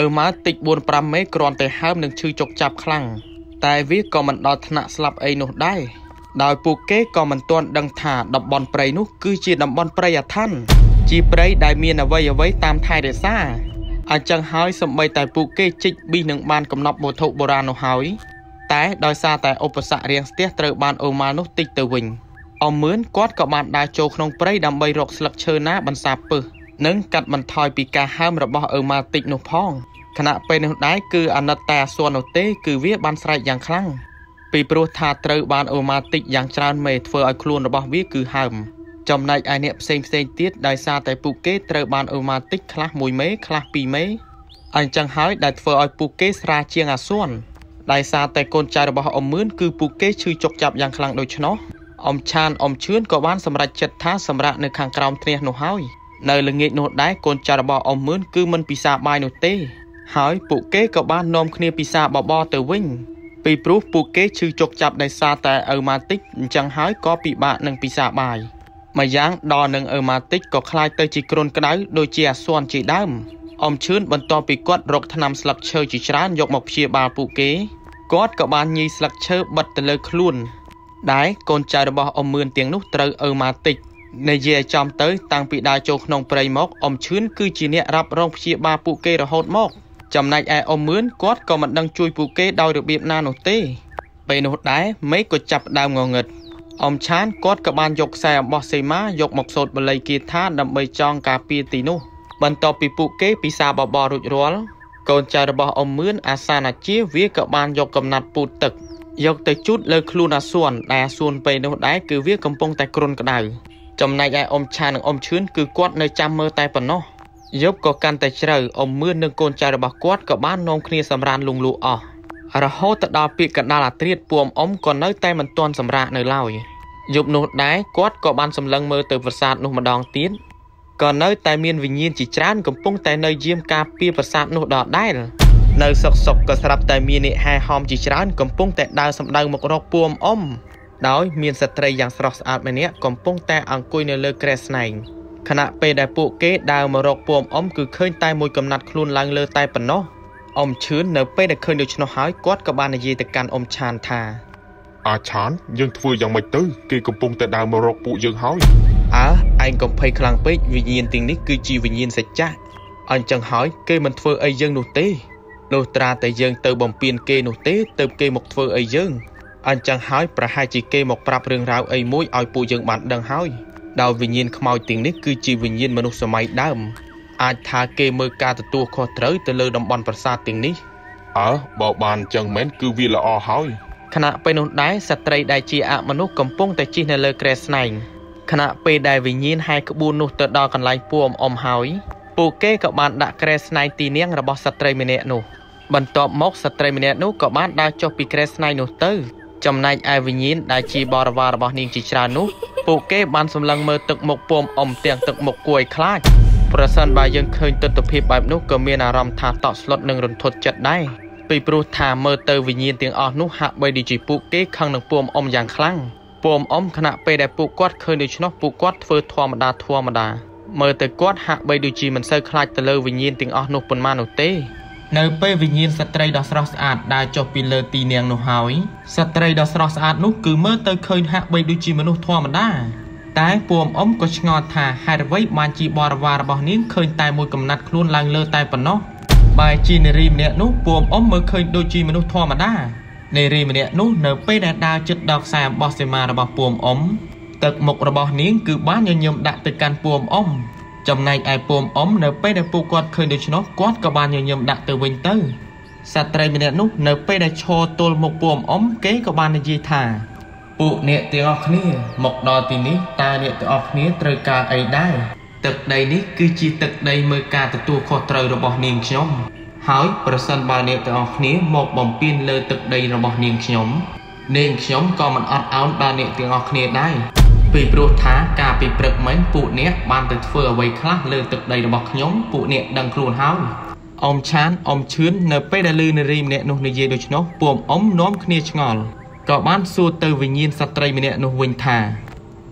ឪម៉ាល់តិច4 5មេគ្រាន់តែហើមនឹងឈឺចុកចាប់ខ្លាំង តែវាក៏មិនដល់ថ្នាក់ស្លាប់អីនោះដែរដោយពួកគេក៏មិនទាន់ដឹងថាតំបន់ព្រៃនោះគឺជាតំបន់ព្រៃអាថ័ន្តជាព្រៃដែលមានអ្វីអ្វីតាមថែរក្សាអញ្ចឹងហើយសម្បីតែពួកគេជីកប៊ីនឹងបានកំណប់វត្ថុបុរាណនោះហើយតែដោយសារតែឧបសគ្គរាំងស្ទះត្រូវបានអូម៉ាល់នោះតិចទៅវិញអមឿនគាត់ក៏បានដើរចូលក្នុងព្រៃដើម្បីរកស្លឹកឈើណាបន្សាបពឹសនិងកាត់បន្ថយពីការហើមរបស់អូម៉ាល់តិចនោះផង ខណៈពេលនោះដែរគឺអាណិតតែអាសួននោះទេ គឺវាបានស្រែកយ៉ាងខ្លាំងពីព្រោះថាត្រូវបានអូម៉ាទិកយ៉ាងច្រើនមេធ្វើឲ្យខ្លួនរបស់វាគឺហើមចំណែកឯអ្នកផ្សេងផ្សេងទៀតដោយសារតែពួកគេត្រូវបានអូម៉ាទិកខ្លះ1មេខ្លះ2មេអញ្ចឹងហើយដែលធ្វើឲ្យពួកគេស្រាជាងអាសួនដោយសារតែកូនចៅរបស់អ៊ំមឿនគឺពួកគេឈឺចុកចាប់យ៉ាងខ្លាំងដូច្នោះអ៊ំឆានអ៊ំឈឿនក៏បានសម្រេចចិត្តថាសម្រាប់នៅខាងក្រោមទ្នះនោះហើយនៅល្ងាចនោះដែរកូនចៅរបស់អ៊ំមឿនគឺមិនពិសាបាយនោះទេ ហើយពួកគេក៏បាននាំគ្នាពិសាបបរទៅវិញពីព្រោះពួកគេឈឺចុកចាប់ដោយសារតែអ៊ូម៉ាទិកអញ្ចឹងហើយក៏ពិបាកនឹងពិសាបាយម្យ៉ាងដល់នឹងអ៊ូម៉ាទិកក៏คล้ายទៅជាគ្រុនក្តៅដូចជាអាសន្នជាដើមអ៊ំឈឿនបន្ទាប់ពីគាត់រកថ្នាំស្លឹកឈើជាច្រើនយកមកព្យាបាលពួកគេគាត់ក៏បានញីស្លឹកឈើបិទទៅលើខ្លួនដែលកូនចៅរបស់អ៊ំមឿនទាំងនោះត្រូវអ៊ូម៉ាទិកនិយាយចំទៅតាំងពីដើរចូលក្នុងព្រៃមកអ៊ំឈឿនគឺជាអ្នករ៉ាប់រងព្យាបាលពួកគេរហូតមក ចំណែកឯអ៊ំមឿនគាត់ក៏មិនដឹងជួយពួកគេដោយរបៀបណានោះទេពេលនោះដែរមេឃក៏ចាប់ដើមងងឹតអ៊ំឆានគាត់ក៏បានយកខ្សែអំបោះសេម៉ាយកមកសូត្របល័យគាថាដើម្បីចងការពារទីនោះ បន្ទាប់ពីពួកគេពិសាបបររួចរាល់កូនចៅរបស់អ៊ំមឿនអាសានអាជាវាក៏បានយកកំណាត់ពូតទឹកយកទៅជូតលើខ្លួនអាសួនដែលអាសួនពេលនោះដែរគឺវាកំពុងតែគ្រុនក្តៅចំណែកឯអ៊ំឆាននិងអ៊ំឈឿនគឺគាត់នៅចាំមើលតែប៉ុណ្ណោះ យប់ក៏កាន់តែជ្រៅអមមឿននិងកូនចៅរបស់គាត់ក៏បាននាំគ្នាសម្រានលងលូអស់រហូតទៅដល់ពាក្យកណ្ដាលអាត្រៀតពួមអ៊ំក៏នៅតែមិនទាន់សម្រាកនៅឡើយយប់នោះដែរគាត់ក៏បានសម្លឹងមើលទៅប្រាសាទនោះម្ដងទៀតក៏នៅតែមានវិញ្ញាណជាច្រើនកំពុងតែនៅយាមការពារប្រាសាទនោះដដែលនៅសុកសុកក៏ស្រាប់តែមានអ្នកហែហោមជាច្រើនកំពុងតែដើរសម្ដៅមករកពួមអ៊ំដោយមានស្ត្រីយ៉ាងស្រស់ស្អាតម្នាក់កំពុងតែអង្គុយនៅលើគ្រែស្នែង ខណៈពេលដែលពួកគេដើរមករកពួមអ៊ំគឺឃើញតែមួយកំណាត់ខ្លួនឡើងលើតែប៉ុណ្ណោះអ៊ំឈឿននៅពេលដែលឃើញដូច្នោះហើយគាត់ក៏បាននិយាយទៅកាន់អ៊ំឆានថាអាឆានយើងធ្វើយ៉ាងម៉េចទៅគេកំពុងតែដើរមករកពួកយើងហើយអើឯងកុំភ័យខ្លាំងពេកវិញ្ញាណទាំងនេះគឺជាវិញ្ញាណសច្ចៈអញ្ចឹងហើយគេមិនធ្វើអីយើងនោះទេលុះត្រាតែយើងទៅបំពេញគេនោះទេទៅគេមកធ្វើអីយើងអញ្ចឹងហើយប្រហែលជាគេមកប្រាប់រឿងរ៉ាវអីមួយឲ្យពួកយើងបានដឹងហើយ ដោយវិញ្ញាណខ្មោចទាំងនេះគឺជាវិញ្ញាណមនុស្សសម័យដើមអាចថាគេមើលការទទួលខុសត្រូវទៅលើតំបន់ប្រាសាទទាំងនេះអើបើបានចឹងមែនគឺវាល្អហើយខណៈពេលនោះដែរស្ត្រីដែលជាអមនុស្សកំពុងតែជិះនៅលើគ្រែស្នែងខណៈពេលដែលវិញ្ញាណហែក្បួននោះទៅដល់កន្លែងពួរអំអំហើយពួកគេក៏បានដាក់គ្រែស្នែងទីនាងរបស់ស្ត្រីម្នាក់នោះបន្ទាប់មកស្ត្រីម្នាក់នោះក៏បានដើរចុះពីគ្រែស្នែងនោះទៅ ចំណែកឯវិញ្ញាណដែលជាបរិវាររបស់នាងជាច្រើននោះពួកគេបានសម្លឹងមើលទឹកមុខពុំអ៊ំទាំងទឹកមុខគួរឲ្យខ្លាចប្រសិនបើយើងឃើញទស្សនវិជ្ជាបែបនោះក៏មានអារម្មណ៍ថាតក់ស្លុតនិងរន្ធត់ចិត្តដែរពីព្រោះថាមើលទៅវិញ្ញាណទាំងអស់នោះហាក់បីដូចជាពួកគេខឹងនឹងពុំអ៊ំយ៉ាងខ្លាំងពុំអ៊ំខណៈពេលដែលពួកគាត់ឃើញដូច្នោះពួកគាត់ធ្វើធម្មតាធម្មតាមើលទៅគាត់ហាក់បីដូចជាមិនសូវខ្លាចទៅលើវិញ្ញាណទាំងអស់នោះប៉ុន្មាននោះទេ នៅពេលវិញ្ញាណស្ត្រីដ៏ស្រស់ស្អាតដើរចុះពីលើទីនាងនោះហើយស្ត្រីដ៏ស្រស់ស្អាតនោះគឺមើលទៅឃើញហាក់បីដូចជាមនុស្សធម្មតាតែពួកអ៊ំក៏ឆ្ងល់ថាហេតុអ្វីបានជាបរិវាររបស់នាងឃើញតែមួយកំណាត់ខ្លួនឡើងលើតែប៉ុណ្ណោះបែរជានារីម្នាក់នោះពួកអ៊ំមើលឃើញដូចជាមនុស្សធម្មតានារីម្នាក់នោះនៅពេលដែលដើរជិតដល់ខ្សែអំបោះសីមារបស់ពួកអ៊ំទឹកមុខរបស់នាងគឺបានញញឹមដាក់ទៅកាន់ពួកអ៊ំ ចំណែកឯពួកអ៊ំនៅពេលដែលពួកគាត់ឃើញដូច្នោះគាត់ក៏បានញញឹមដាក់ទៅវិញទៅស្ត្រីម្នាក់នោះនៅពេលដែលឈរទល់មុខពួកអ៊ំគេក៏បាននិយាយថាពួកអ្នកទាំងអស់គ្នាមកដល់ទីនេះតើអ្នកទាំងអស់គ្នាត្រូវការអីដែរទឹកដីនេះគឺជាទឹកដីមើលការទទួលខុសត្រូវរបស់នាងខ្ញុំហើយប្រសិនបើអ្នកទាំងអស់គ្នាមកបំពេញលើទឹកដីរបស់នាងខ្ញុំនាងខ្ញុំក៏មិនអត់ឱនដល់អ្នកទាំងអស់គ្នាដែរ ពីព្រោះថាការពីព្រឹកមិញពួកអ្នកបានទៅធ្វើអ្វីខ្លះលើទឹកដីរបស់ខ្ញុំពួកអ្នកដឹងខ្លួនហើយអ៊ំឆានអ៊ំឈឿននៅពេលដែលលឺនារីម្នាក់នោះនិយាយដូច្នោះពួកអ៊ំនាំគ្នាឆ្ងល់ក៏បានសួរទៅវិញ្ញាណស្ត្រីម្នាក់នោះវិញថា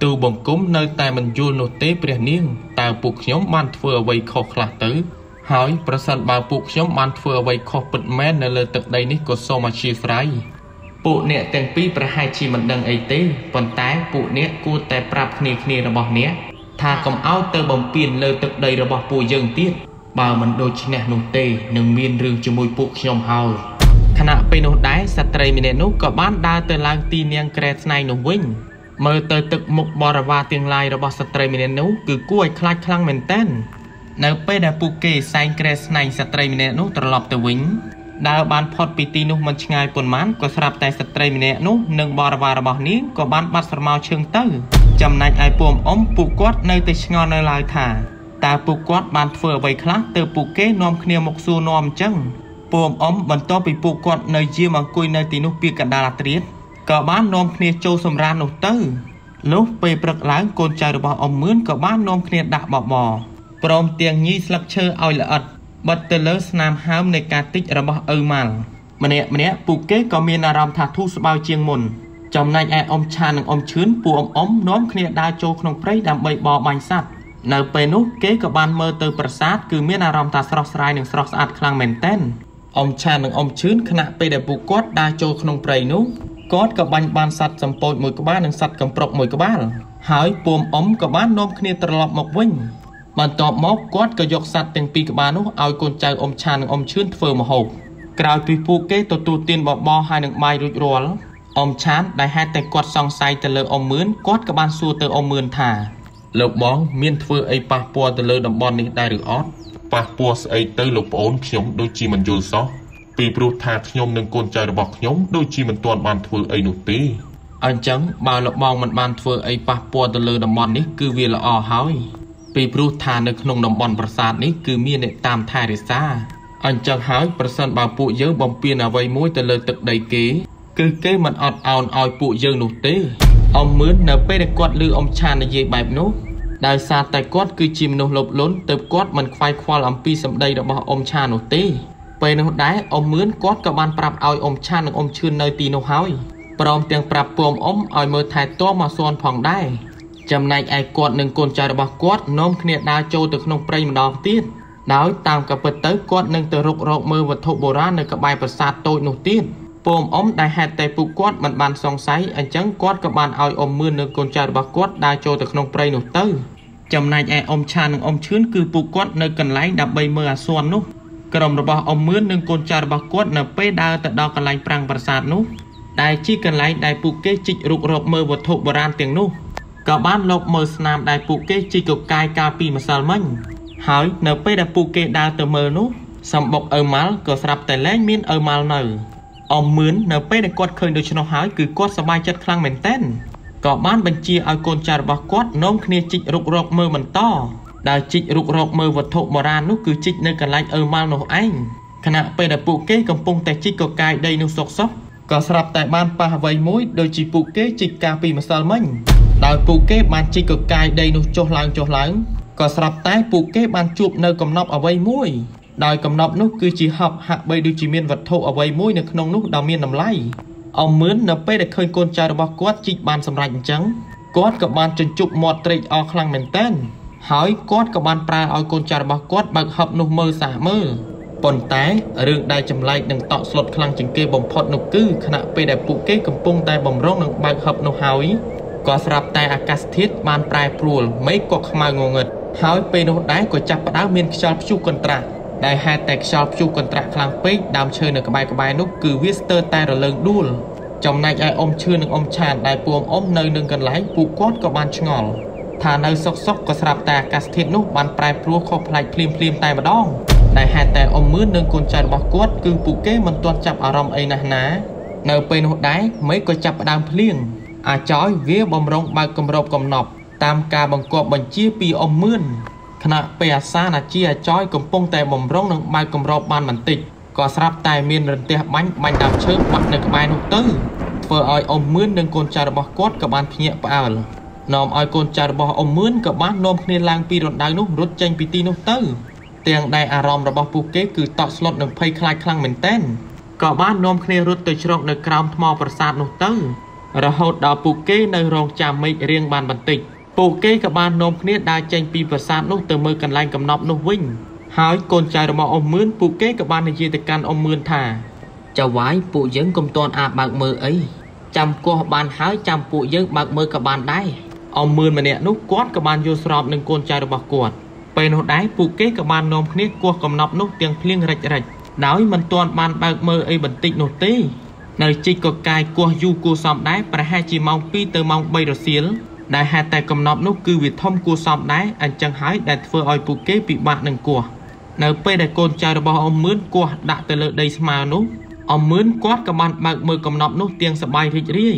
ទូបង្គំនៅតែមិនយល់នោះទេព្រះនាងតើពួកខ្ញុំបានធ្វើអ្វីខុសខ្លះទៅហើយប្រសិនបើពួកខ្ញុំបានធ្វើអ្វីខុសពិតមែននៅលើទឹកដីនេះក៏សូមអធិស្ឋាន ពួកអ្នកទាំងពីរប្រហែលជាមិនដឹងអីទេប៉ុន្តែពួកអ្នកគួរតែប្រាប់គ្នាគ្នារបស់អ្នកថាកុំឲ្យទៅបំពេញលើទឹកដីរបស់ពួកយើងទៀតបើមិនដូច្នេះនោះទេនឹងមានរឿងជាមួយពួកខ្ញុំហើយខណៈពេលនោះដែរស្ត្រីម្នាក់នោះក៏បានដើរទៅឡើងទីនាងក្រែស្នែងនោះវិញមើលទៅទឹកមុខបរិវារទាំងឡាយរបស់ស្ត្រីម្នាក់នោះគឺគួរឲ្យខ្លាចខ្លាំងមែនទែននៅពេលដែលពួកគេសែងក្រែស្នែងស្ត្រីម្នាក់នោះត្រឡប់ទៅវិញ ដើរបានផុតពីទីនោះមិនឆ្ងាយប៉ុន្មានក៏ស្រាប់តែស្ត្រីម្នាក់នោះនិងបរិវាររបស់នាងក៏បានបាត់ស្រមោលឈឹងទៅ ចំណែកឯពួកអ៊ំពួកគាត់នៅតែឆ្ងល់នៅឡើយថាតើពួកគាត់បានធ្វើអ្វីខ្លះទើបពួកគេនាំគ្នាមកសួរនាំអញ្ចឹងពួកអ៊ំបន្ទាប់ពីពួកគាត់នៅយាមអង្គុយនៅទីនោះពីកណ្ដាលអាត្រៀតក៏បាននាំគ្នាចូលសម្រាននោះទៅលុះពេលព្រឹកឡើងកូនចៅរបស់អ៊ំមឿនក៏បាននាំគ្នាដាក់បបរព្រមទាំងញីស្លឹកឈើឲ្យល្អិត បិទទៅលើស្នាមហើមនៃការតិចរបស់ឪម៉ាល់ម្នាក់ម្នាក់ពួកគេក៏មានអារម្មណ៍ថាធូរស្បើយជាងមុនចំណែកឯអ៊ំឆាននិងអ៊ំឈឿនពួកអ៊ំអ៊ំនាំគ្នាដើរចូលក្នុងព្រៃដើម្បីបរបាញ់សត្វនៅពេលនោះគេក៏បានមើលទៅប្រាសាទគឺមានអារម្មណ៍ថាស្រស់ស្រាយនិងស្រស់ស្អាតខ្លាំងមែនទែនអ៊ំឆាននិងអ៊ំឈឿនខណៈពេលដែលពួកគាត់ដើរចូលក្នុងព្រៃនោះគាត់ក៏បាញ់បានសត្វសំពោចមួយក្បាលនិងសត្វកំប្រុកមួយក្បាលហើយពួមអ៊ំក៏បាននាំគ្នាត្រឡប់មកវិញ បន្ទាប់មកគាត់ក៏យកសត្វទាំងពីរក្បាលនោះឲ្យកូនចៅអ៊ំឆាននិងអ៊ំឈឿនធ្វើម្ហូបក្រោយពីពួកគេទទួលទានបបរហើយនឹងបាយរួចរាល់អ៊ំឆានដែលហេតុតែគាត់សង្ស័យទៅលើអ៊ំមឿនគាត់ក៏បានសួរទៅអ៊ំមឿនថាលោកបងមានធ្វើអីប៉ះពាល់ទៅលើតំបន់នេះដែរឬអត់ប៉ះពាល់ស្អីទៅលោកប្អូនខ្ញុំដូចជាមិនយល់សោះពីព្រោះថាខ្ញុំនិងកូនចៅរបស់ខ្ញុំដូចជាមិនទាន់បានធ្វើអីនោះទេអញ្ចឹងបើលោកបងមិនបានធ្វើអីប៉ះពាល់ទៅលើតំបន់នេះគឺវាល្អហើយ ពីព្រោះថានៅក្នុងតំបន់ប្រាសាទនេះគឺមានអ្នកតាមថែរក្សាអញ្ចឹងហើយប្រសិនបើពួកយើងបំពេញអ្វីមួយទៅលើទឹកដីគេ គឺគេមិនអត់ឱនឲ្យពួកយើងនោះទេអ៊ំមឿននៅពេលដែលគាត់ឮអ៊ំឆាននិយាយបែបនោះដោយសារតែគាត់គឺជាមនុស្សលោភលន់ទើបគាត់មិនខ្វាយខ្វល់អំពីសម្ដីរបស់អ៊ំឆាននោះទេពេលនោះដែរអ៊ំមឿនគាត់ក៏បានប្រាប់ឲ្យអ៊ំឆាននិងអ៊ំឈឿននៅទីនោះហើយព្រមទាំងប្រាប់ពូអ៊ំឲ្យមើលថែទាំមកសួនផងដែរ ចំណែកឯគាត់និងកូនចៅរបស់គាត់នាំគ្នាដើរចូលទៅក្នុងព្រៃម្ដងទៀតដោយតាមកាពិតទៅគាត់នឹងទៅរុករកមើលវត្ថុបុរាណនៅក្បែរប្រាសាទតូចនោះទៀតពូអ៊ំដែលហេតុតែពួកគាត់មិនបានសង្ស័យអញ្ចឹងគាត់ក៏បានឲ្យអ៊ំមឿននិងកូនចៅរបស់គាត់ដើរចូលទៅក្នុងព្រៃនោះទៅចំណែកឯអ៊ំឆានិងអ៊ំឈឿនគឺពួកគាត់នៅកន្លែងដើម្បីមើលអាសន្ននោះក្រុមរបស់អ៊ំមឿននិងកូនចៅរបស់គាត់នៅពេលដើរទៅដល់កន្លែងប្រាំងប្រាសាទនោះដែលជាកន្លែងដែលពួកគេជីករុករកមើលវត្ថុបុរាណទាំងនោះ ក៏បានលបមើលស្នាមដែលពួកគេជីកកកាយកាលពីម្សិលមិញហើយនៅពេលដែលពួកគេដើរទៅមើលនោះសម្បុកឪម៉ាល់ក៏ស្រាប់តែលែងមានឪម៉ាល់នៅអមមឿននៅពេលដែលគាត់ឃើញដូច្នោះហើយគឺគាត់សប្បាយចិត្តខ្លាំងមែនទែនក៏បានបញ្ជាឲ្យកូនចៅរបស់គាត់នាំគ្នាជីករុករកមើលបន្តដែលជីករុករកមើលវត្ថុបុរាណនោះគឺជីកនៅកន្លែងឪម៉ាល់នោះឯងខណៈពេលដែលពួកគេកំពុងតែជីកកកាយដីនោះសុកសុកក៏ស្រាប់តែបានប៉ះអ្វីមួយដូចជាពួកគេជីកកាលពីម្សិលមិញ ដោយពួកគេបានជីកកកាយដីនោះចុះឡើងចុះឡើងក៏ស្រាប់តែពួកគេបានជួបនៅកំណប់អ្វីមួយដោយកំណប់នោះគឺជាហប់ហាក់បីដូចជាមានវត្ថុអ្វីមួយនៅក្នុងនោះដ៏មានតម្លៃអមមឿននៅពេលដែលឃើញកូនចៅរបស់គាត់ជីកបានសម្រេចអញ្ចឹងគាត់ក៏បានជញ្ជប់មាត់ត្រេកអរខ្លាំងមែនទែនហើយគាត់ក៏បានប្រើឲ្យកូនចៅរបស់គាត់បើកហឹបនោះមើលសាកមើលប៉ុន្តែរឿងដែលចម្លែកនឹងតក់ស្លុតខ្លាំងជាងគេបំផុតនោះគឺខណៈពេលដែលពួកគេកំពុងតែបំរុងនឹងបើកហឹបនោះហើយ ក៏ស្រាប់តែអាកាសធាតុបានប្រែប្រួលមេឃក៏ខ្មៅងងឹតហើយពេលនោះដែរក៏ចាប់ផ្ដើមមានខ្យល់ព្យុះកន្ត្រាក់ដែលហេតុតែខ្យល់ព្យុះកន្ត្រាក់ខ្លាំងពេកដើមឈើនៅក្បែរក្បែរនោះគឺវាស្ទើរតែរលើងដួលចំណែកឯអ៊ំឈឿននិងអ៊ំឆានដែលពួកអ៊ំនៅនឹងកន្លែងពួកគាត់ក៏បានឆ្ងល់ថានៅសុកសុកក៏ស្រាប់តែអាកាសធាតុនោះបានប្រែប្រួលខុសប្លែកភ្លាមភ្លាមតែម្ដងដែលហេតុតែអ៊ំមឿននិងកូនចៅរបស់គាត់គឺពួកគេមិនទាន់ចាប់អារម្មណ៍អីណាស់ណា នៅពេលនោះដែរមេឃក៏ចាប់ផ្ដើមភ្លៀង អាចយវាបំរុងបើកគម្របកំណប់តាមការបង្គាប់បញ្ជាពីអ៊ំមឿនខណៈពេលអាសានអាជាអាចយកំពុងតែបំរុងនឹងបើកគម្របបានបន្តិចក៏ស្រាប់តែមានរន្ទះបាញ់បាញ់ដើមឈើបាត់នៅក្បែរនោះទៅធ្វើឲ្យអ៊ំមឿននិងកូនចៅរបស់គាត់ក៏បានភ្ញាក់ផ្អើលនាំឲ្យកូនចៅរបស់អ៊ំមឿនក៏បាននាំគ្នាឡើងពីរណ្ដៅនោះរត់ចេញពីទីនោះទៅទាំងដែលអារម្មណ៍របស់ពួកគេគឺតក់ស្លុតនិងភ័យខ្លាចខ្លាំងមែនទែនក៏បាននាំគ្នារត់ទៅជ្រកនៅក្រោមថ្មប្រាសាទនោះទៅ រហូតដល់ពួកគេនៅរងចាំមេឃរៀងបានបន្តិចពួកគេក៏បាននាំគ្នាដើរចេញពីប្រាសាទនោះទៅមើលកន្លែងកំណប់នោះវិញហើយកូនចៅរបស់អ៊ំមឿនពួកគេក៏បាននិយាយទៅកាន់អ៊ំមឿនថាចៅវាយពួកយើងកុំតន់អាបើកមើលអីចាំគោះបានហើយចាំពួកយើងបើកមើលក៏បានដែរអ៊ំមឿនម្នាក់នោះគាត់ក៏បានយល់ស្របនឹងកូនចៅរបស់គាត់ពេលនោះដែរពួកគេក៏បាននាំគ្នាគោះកំណប់នោះទាំងភ្លៀងរិចរិចដោយមិនទាន់បានបើកមើលអីបន្តិចនោះទេ នៅជីកក៏កាយគោះយូរគួសមដែរប្រហែលជាម៉ោង2ទៅម៉ោង3រសៀលដែលហេតុតែកំណប់នោះគឺវាធំគួសមដែរអញ្ចឹងហើយដែលធ្វើឲ្យពួកគេពិបាកនឹងគោះនៅពេលដែលកូនចៅរបស់អ៊ំមឿនគោះដាក់ទៅលើដីស្មៅនោះអ៊ំមឿនគាត់ក៏បានបើកមើលកំណប់នោះទាំងសប្បាយរីករាយ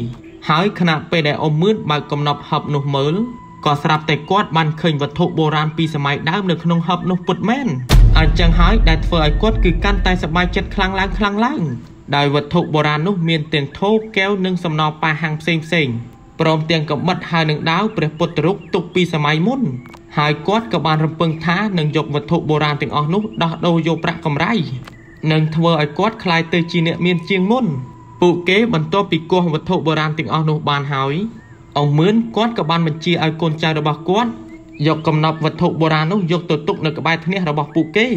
ហើយខណៈពេលដែលអ៊ំមឿនបើកកំណប់ហឹបនោះមើលក៏ស្រាប់តែគាត់បានឃើញវត្ថុបុរាណពីសម័យដើមនៅក្នុងហឹបនោះពុតមែនអញ្ចឹងហើយដែលធ្វើឲ្យគាត់គឺកាន់តែសប្បាយចិត្តខ្លាំងឡើងខ្លាំងឡើង ដោយវត្ថុបុរាណនោះមានទាំងថូកែវនិងសំណប៉ាហាំងផ្សេងផ្សេងព្រមទាំងកំបិតហើយនឹងដាវព្រះពុទ្ធរូបទុកពីសម័យមុនហើយគាត់ក៏បានរំពឹងថានឹងយកវត្ថុបុរាណទាំងអស់នោះដោះដូរយកប្រាក់កម្រៃនិងធ្វើឲ្យគាត់ក្លាយទៅជាអ្នកមានជាងមុនពួកគេបន្ទាប់ពីគោះវត្ថុបុរាណទាំងអស់នោះបានហើយអង្គមឿនគាត់ក៏បានបញ្ជាឲ្យកូនចៅរបស់គាត់យកកំណប់វត្ថុបុរាណនោះយកទៅទុកនៅក្បែរថ្នាសរបស់ពួកគេ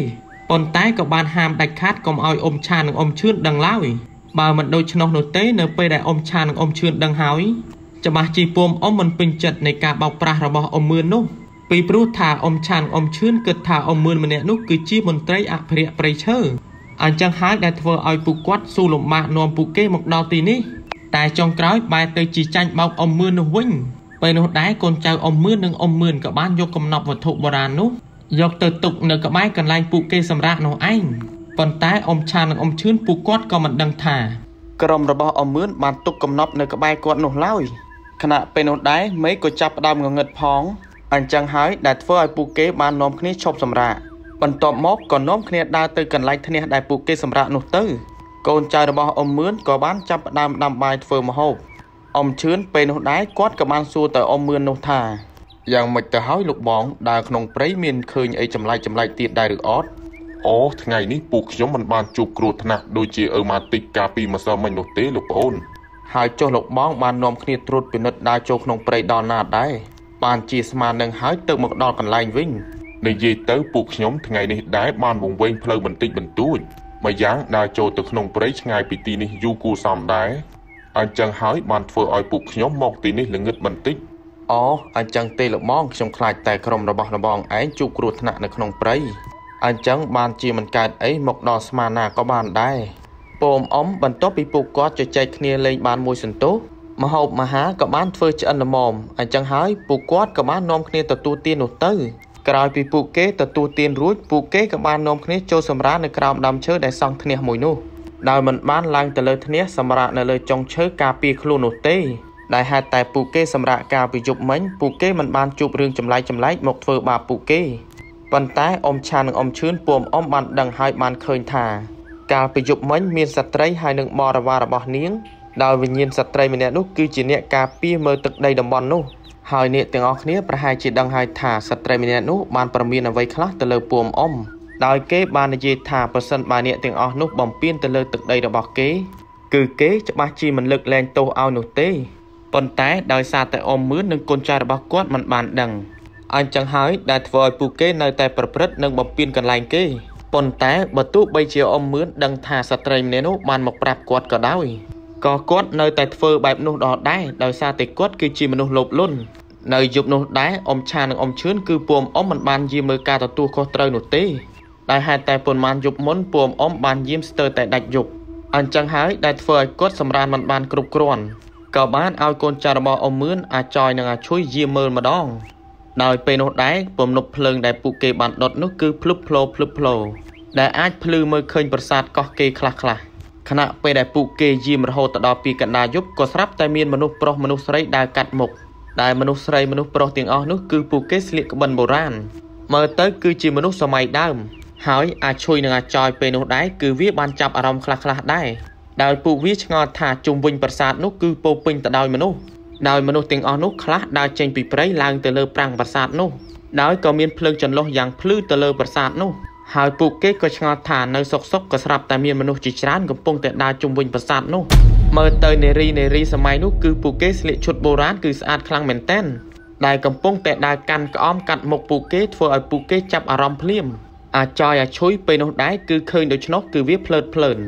ប៉ុន្តែក៏បានហាមដាច់ខាតកុំឲ្យអ៊ំឆានិងអ៊ំឈឿនដឹងឡើយបើមិនដូច្នោះនោះទេនៅពេលដែលអ៊ំឆានិងអ៊ំឈឿនដឹងហើយច្បាស់ជីពុំអ៊ំមិនពេញចិត្តនៃការបោកប្រាស់របស់អ៊ំមឿននោះពីព្រោះថាអ៊ំឆានអ៊ំឈឿនគិតថាអ៊ំមឿនម្នាក់នោះគឺជាមន្ត្រីអភិរក្សព្រៃឈើអញ្ចឹងហើយដែលធ្វើឲ្យពួកគាត់ស៊ូលំបាកនាំពួកគេមកដល់ទីនេះតែចុងក្រោយបែរទៅជាចាញ់បោកអ៊ំមឿននោះវិញពេលនោះដែរកូនចៅអ៊ំមឿននិងអ៊ំមឿនក៏បានយកកំណប់វត្ថុបុរាណនោះ យកទៅទុកនៅក្បែរកន្លែងពួកគេសម្រាប់នោះឯងប៉ុន្តែអ៊ំឆាននិងអ៊ំឈឿនពួកគាត់ក៏មិនដឹងថាក្រុមរបស់អ៊ំមឿនបានទុកកំណប់នៅក្បែរគាត់នោះឡើយខណៈពេលនោះដែរមេឃក៏ចាប់ផ្ដើមងងឹតផងអញ្ចឹងហើយដែលធ្វើឲ្យពួកគេបាននាំគ្នាឈប់សម្រាកបន្ទាប់មកក៏នាំគ្នាដើរទៅកន្លែងថ្នះដែលពួកគេសម្រាកនោះទៅកូនចៅរបស់អ៊ំមឿនក៏បានចាប់ផ្ដើមដាំបាយធ្វើម្ហូបអ៊ំឈឿនពេលនោះដែរគាត់ក៏បានសួរទៅអ៊ំមឿននោះថា យ៉ាងម៉េចទៅហើយលោកបងដើរក្នុងព្រៃមានឃើញអីចម្លែកចម្លែកទៀតដែរឬអត់អូថ្ងៃនេះពួកខ្ញុំមិនបានជួបគ្រោះថ្នាក់ដូចជាអ៊ឺម៉ាទិកកាលពីម្សិលមិញនោះទេលោកប្អូនហើយចុះលោកបងបាននាំគ្នាត្រួតពិនិត្យដើរចូលក្នុងព្រៃដល់ណាដែរបានជាស្មាននឹងហើយទៅមកដល់កន្លែងវិញនិយាយទៅពួកខ្ញុំថ្ងៃនេះដែរបានវង្វេងផ្លូវបន្តិចបន្តួចម្យ៉ាងដើរចូលទៅក្នុងព្រៃឆ្ងាយពីទីនេះយូរគួរសមដែរអញ្ចឹងហើយបានធ្វើឲ្យពួកខ្ញុំមកទីនេះល្ងឹតបន្តិច អូអញ្ចឹងទេលោកបងខ្ញុំខ្លាចតែក្រុមរបស់លបងឯងជួបគ្រោះថ្នាក់នៅក្នុងព្រៃអញ្ចឹងបានជាមិនកើតអីមកដល់ស្មាណាក៏បានដែរពូមអ៊ំបន្ទាប់ពីពួកគាត់ជជែកគ្នាលេងបានមួយសន្ទុះមហូបមហាក៏បានធ្វើឆ្អិនល្មមអញ្ចឹងហើយពួកគាត់ក៏បាននាំគ្នាទទួលទាននោះទៅក្រោយពីពួកគេទទួលទានរួចពួកគេក៏បាននាំគ្នាចូលសម្រាកនៅក្រោមដើមឈើដែលសង់ធ្នះមួយនោះដោយមិនបានឡើងទៅលើធ្នះសម្រាកនៅលើចុងឈើការពារខ្លួននោះទេ ដែលហេតុតែពួកគេសម្រាកកាលពីយប់មិញពួកគេមិនបានជួបរឿងចម្លែកចម្លែកមកធ្វើបាបពួកគេប៉ុន្តែអ៊ំឆានិងអ៊ំឈឿនពួមអ៊ំបានដឹងហើយបានឃើញថាកាលពីយប់មិញមានស្ត្រីហើយនឹងបរិវាររបស់នាងដោយវិញ្ញាណស្ត្រីម្នាក់នោះគឺជាអ្នកការពារមើលទឹកដីតំបន់នោះហើយអ្នកទាំងអស់គ្នាប្រហែលជាដឹងហើយថាស្ត្រីម្នាក់នោះបានប្រមានអ្វីខ្លះទៅលើពួមអ៊ំដោយគេបាននិយាយថាប្រសិនបើអ្នកទាំងអស់នោះបំពេញទៅលើទឹកដីរបស់គេ គឺគេច្បាស់ជាមិនលើកលែងទោសឲ្យនោះទេ ប៉ុន្តែដោយសារតែអ៊ំមឿននិងកូនចៅរបស់គាត់មិនបានដឹងអញ្ចឹងហើយដែលធ្វើឲ្យពួកគេនៅតែប្រព្រឹត្តនិងបំពានកន្លែងគេប៉ុន្តែបើទោះបីជាអ៊ំមឿនដឹងថាស្ត្រីម្នាក់នោះបានមកប្រាប់គាត់ក៏ដោយក៏គាត់នៅតែធ្វើបែបនោះដដែលដោយសារតែគាត់គឺជាមនុស្សលោភលន់នៅយប់នោះដែរអ៊ំឆានិងអ៊ំឈឿនគឺពួមអ៊ំមិនបានយាមមើលការទទួលខុសត្រូវនោះទេដែលហេតុតែប៉ុន្មានយប់មុនពួមអ៊ំបានយាមស្ទើរតែដាច់យប់អញ្ចឹងហើយដែលធ្វើឲ្យគាត់សម្រានមិនបានគ្រប់គ្រាន់ ក៏បានឲ្យកូនចៅរបស់អ៊ំមឿនអាចយនិងអាឈុយយាមមើលម្ដង ដោយពេលនោះដែរពំនប់ភ្លើងដែលពួកគេបានដុតនោះគឺភ្លុបភ្លោភ្លុបភ្លោដែលអាចភ្លឺមើលឃើញប្រាសាទកោះគេខ្លះខ្លះខណៈពេលដែលពួកគេយាមរហូតដល់ពីកណ្ដាលយប់ក៏ស្រាប់តែមានមនុស្សប្រុសមនុស្សស្រីដើរកាត់មុខដែលមនុស្សស្រីមនុស្សប្រុសទាំងអស់នោះគឺពួកគេស្លៀកក្បិនបុរាណមើលទៅគឺជាមនុស្សសម័យដើម ហើយអាចឈុយនឹងអាចយពេលនោះដែរគឺវាបានចាប់អារម្មណ៍ខ្លះខ្លះដែរ ដោយពួកវាឆ្ងល់ថាជុំវិញប្រាសាទនោះគឺពោពេញទៅដោយមនុស្សដោយមនុស្សទាំងអស់នោះខ្លះដើរចេញពីព្រៃឡើងទៅលើប្រាង្គប្រាសាទនោះដោយក៏មានភ្លើងចន្លុះយ៉ាងភ្លឺទៅលើប្រាសាទនោះហើយពួកគេក៏ឆ្ងល់ថានៅសុកសុកក៏ស្រាប់តែមានមនុស្សជាច្រើនកំពុងតែដើរជុំវិញប្រាសាទនោះមើលទៅនារីនារីសម័យនោះគឺពួកគេស្លៀកឈុតបុរាណគឺស្អាតខ្លាំងមែនទែនដែលកំពុងតែដើរកាន់ក្អមកាត់មុខពួកគេធ្វើឲ្យពួកគេចាប់អារម្មណ៍ភ្លាមអាចយអាឈុយពេលនោះដែរគឺឃើញដូច្នោះគឺវាភ្លើតភ្លើន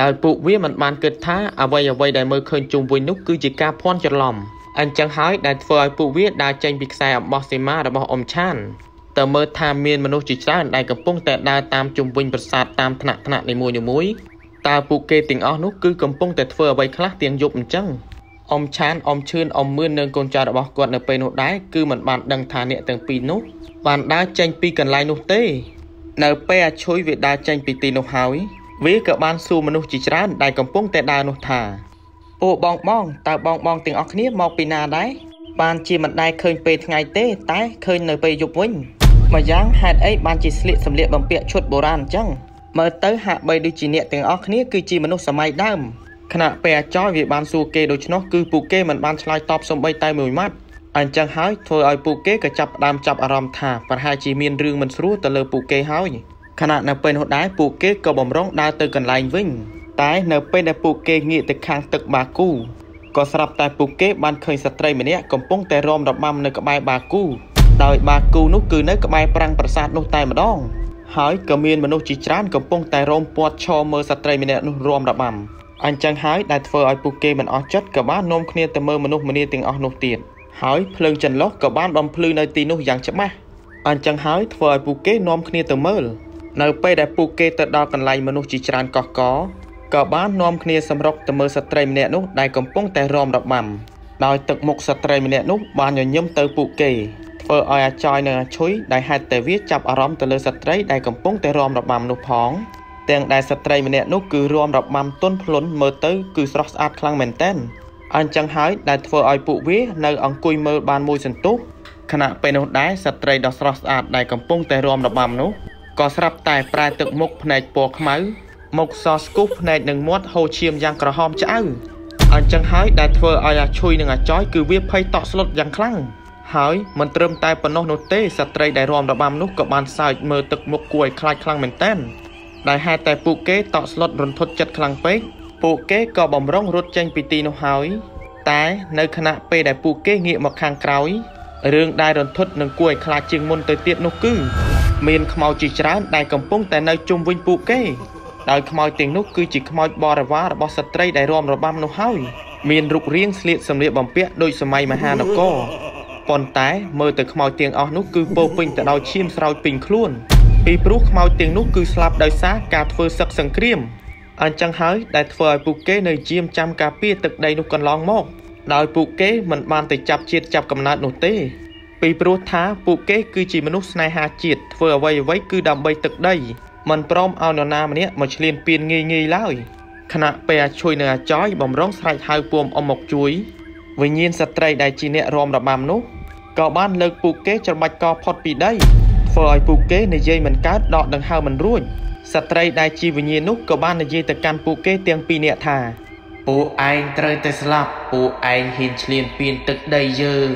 ដែលពួកវាមិនបានគិតថាអ្វីអ្វីដែលមើលឃើញជុំវិញនោះគឺជាការភ័ន្តច្រឡំអញ្ចឹងហើយដែលធ្វើឲ្យពួកវាដើរចេញពីខ្សែអំបោះសីមារបស់អ៊ំឆានទៅមើលថាមានមនុស្សជាច្រើនដែលកំពុងតែដើរតាមជុំវិញប្រាសាទតាមថ្នាក់ថ្នាក់នីមួយៗតើពួកគេទាំងអស់នោះគឺកំពុងតែធ្វើអ្វីខ្លះទាំងយប់អញ្ចឹងអ៊ំឆានអ៊ំឈឿនអ៊ំមឿននិងកូនចៅរបស់គាត់នៅពេលនោះដែរគឺមិនបានដឹងថាអ្នកទាំងពីរនោះបានដើរចេញពីកន្លែងនោះទេ នៅពេលអាឈុយវាដើរចេញពីទីនោះហើយ វាក៏បានសួរមនុស្សជាច្រើនដែលកំពុងតែដើរនោះថាអូបងបងតើបងបងទាំងអស់គ្នាមកពីណាដែរបានជាមិនដែលឃើញពេលថ្ងៃទេតែឃើញនៅពេលយប់វិញម្យ៉ាងហេតុអីបានជាស្លៀកសម្លៀកបំពាក់ឈុតបុរាណអញ្ចឹងមើលទៅហាក់បីដូចជាអ្នកទាំងអស់គ្នាគឺជាមនុស្សសម័យដើមខណៈពេលអាចយវាបានសួរគេដូច្នោះគឺពួកគេមិនបានឆ្លើយតបសំបីតែមួយម៉ាត់អញ្ចឹងហើយធ្វើឲ្យពួកគេក៏ចាប់ផ្ដើមចាប់អារម្មណ៍ថាប្រហែលជាមានរឿងមិនស្រួលទៅលើពួកគេហើយ ខណៈនៅពេលនោះដែរពួកគេក៏បំរុងដើរទៅកន្លែងវិញ តែនៅពេលដែលពួកគេងាកទៅខាងទឹកបាគូក៏ស្រាប់តែពួកគេបានឃើញស្ត្រីម្នាក់កំពុងតែរំរបាំនៅក្បែរបាគូដោយបាគូនោះគឺនៅក្បែរប្រាង្គប្រាសាទនោះតែម្ដង ហើយក៏មានមនុស្សជាច្រើនកំពុងតែរោមពាត់ឈរមើលស្ត្រីម្នាក់នោះរំរបាំអញ្ចឹងហើយដែលធ្វើឲ្យពួកគេមិនអស់ចិត្តក៏បាននាំគ្នាទៅមើលមនុស្សម្នាទាំងអស់នោះទៀតហើយភ្លើងចន្លុះក៏បានបំភ្លឺនៅទីនោះយ៉ាងច្បាស់អញ្ចឹងហើយធ្វើឲ្យពួកគេនាំគ្នាទៅមើល នៅពេលដែលពួកគេទៅដល់កន្លែងមនុស្សជាច្រើនកកកក៏បាននាំគ្នាសម្រុកទៅមើលស្ត្រីម្នាក់នោះដែលកំពុងតែរំរបាំដោយទឹកមុខស្ត្រីម្នាក់នោះបានញញឹមទៅពួកគេធ្វើឲ្យអាចយនិងអាឈុយដែលហេតុតែវាចាប់អារម្មណ៍ទៅលើស្ត្រីដែលកំពុងតែរំរបាំនោះផងទាំងដែលស្ត្រីម្នាក់នោះគឺរំរបាំទន់ភ្លន់មើលទៅគឺស្រស់ស្អាតខ្លាំងមែនទែនអញ្ចឹងហើយដែលធ្វើឲ្យពួកវានៅអង្គុយមើលបានមួយសន្ទុះខណៈពេលនោះដែរស្ត្រីដ៏ស្រស់ស្អាតដែលកំពុងតែរំរបាំនោះ ក៏ស្រាប់តែប្រែទឹកមុខភ្នែកពណ៌ខ្មៅមុខសស្គុះភ្នែកនិងមាត់ហូរឈាមយ៉ាងក្រហមឆ្អៅអញ្ចឹងហើយដែលធ្វើឲ្យអាឈុយនិងអាចយគឺវាភ័យតក់ស្លុតយ៉ាងខ្លាំងហើយមិនត្រឹមតែប៉ុណ្ណោះនោះទេស្ត្រីដែលរំរបាំនោះក៏បានសើចមើលទឹកមុខគួរឲ្យខ្លាចខ្លាំងមែនទែនដែលហេតុតែពួកគេតក់ស្លុតរន្ធត់ចិត្តខ្លាំងពេកពួកគេក៏បំរុងរត់ចេញពីទីនោះហើយតែនៅខណៈពេលដែលពួកគេងាកមកខាងក្រោយ រឿងដែលរន្ធត់និងគួរឲ្យខ្លាចជាងមុនទៅទៀតនោះគឺ មានខ្មោចជាច្រើនដែលកំពុងតែនៅជុំវិញពួកគេដោយខ្មោចទាំងនោះគឺជាខ្មោចបរិវាររបស់ស្ត្រីដែលរំរបាំនោះហើយមានរូបរាងស្លៀកសម្លៀកបំពាក់ដូចសម័យមហានគរប៉ុន្តែមើលទៅខ្មោចទាំងអស់នោះគឺពោពេញទៅដោយឈាមស្រោចពេញខ្លួនពីព្រោះខ្មោចទាំងនោះគឺស្លាប់ដោយសារការធ្វើសឹកសង្គ្រាមអញ្ចឹងហើយដែលធ្វើឲ្យពួកគេនៅជាមចាំការពារទឹកដីនោះកន្លងមក ដោយពួកគេមិនបានទៅចាប់ជាតិចាប់កំណើតនោះទេ ពីព្រោះថាពួកគេគឺជាមនុស្សស្នេហាជាតិធ្វើអ្វីអ្វីគឺដើម្បីទឹកដីមិនព្រមឲ្យនរណាម្នាក់មកឈ្លានពានងាយងាយឡើយខណៈពេលអាជួយនៅអាចយបំរុងស្រែកហៅពួមអ៊ំមកជួយវិញ្ញាណស្ត្រីដែលជាអ្នករំរបាំនោះក៏បានលើកពួកគេច្របាច់កផុតពីដីធ្វើឲ្យពួកគេនិយាយមិនកើតដកដង្ហើមមិនរួចស្ត្រីដែលជាវិញ្ញាណនោះក៏បាននិយាយទៅកាន់ពួកគេទាំងពីរនាក់ថា ពួកឯងត្រូវតែស្លាប់ពួកឯងហ៊ានឈ្លានពានទឹកដីយើង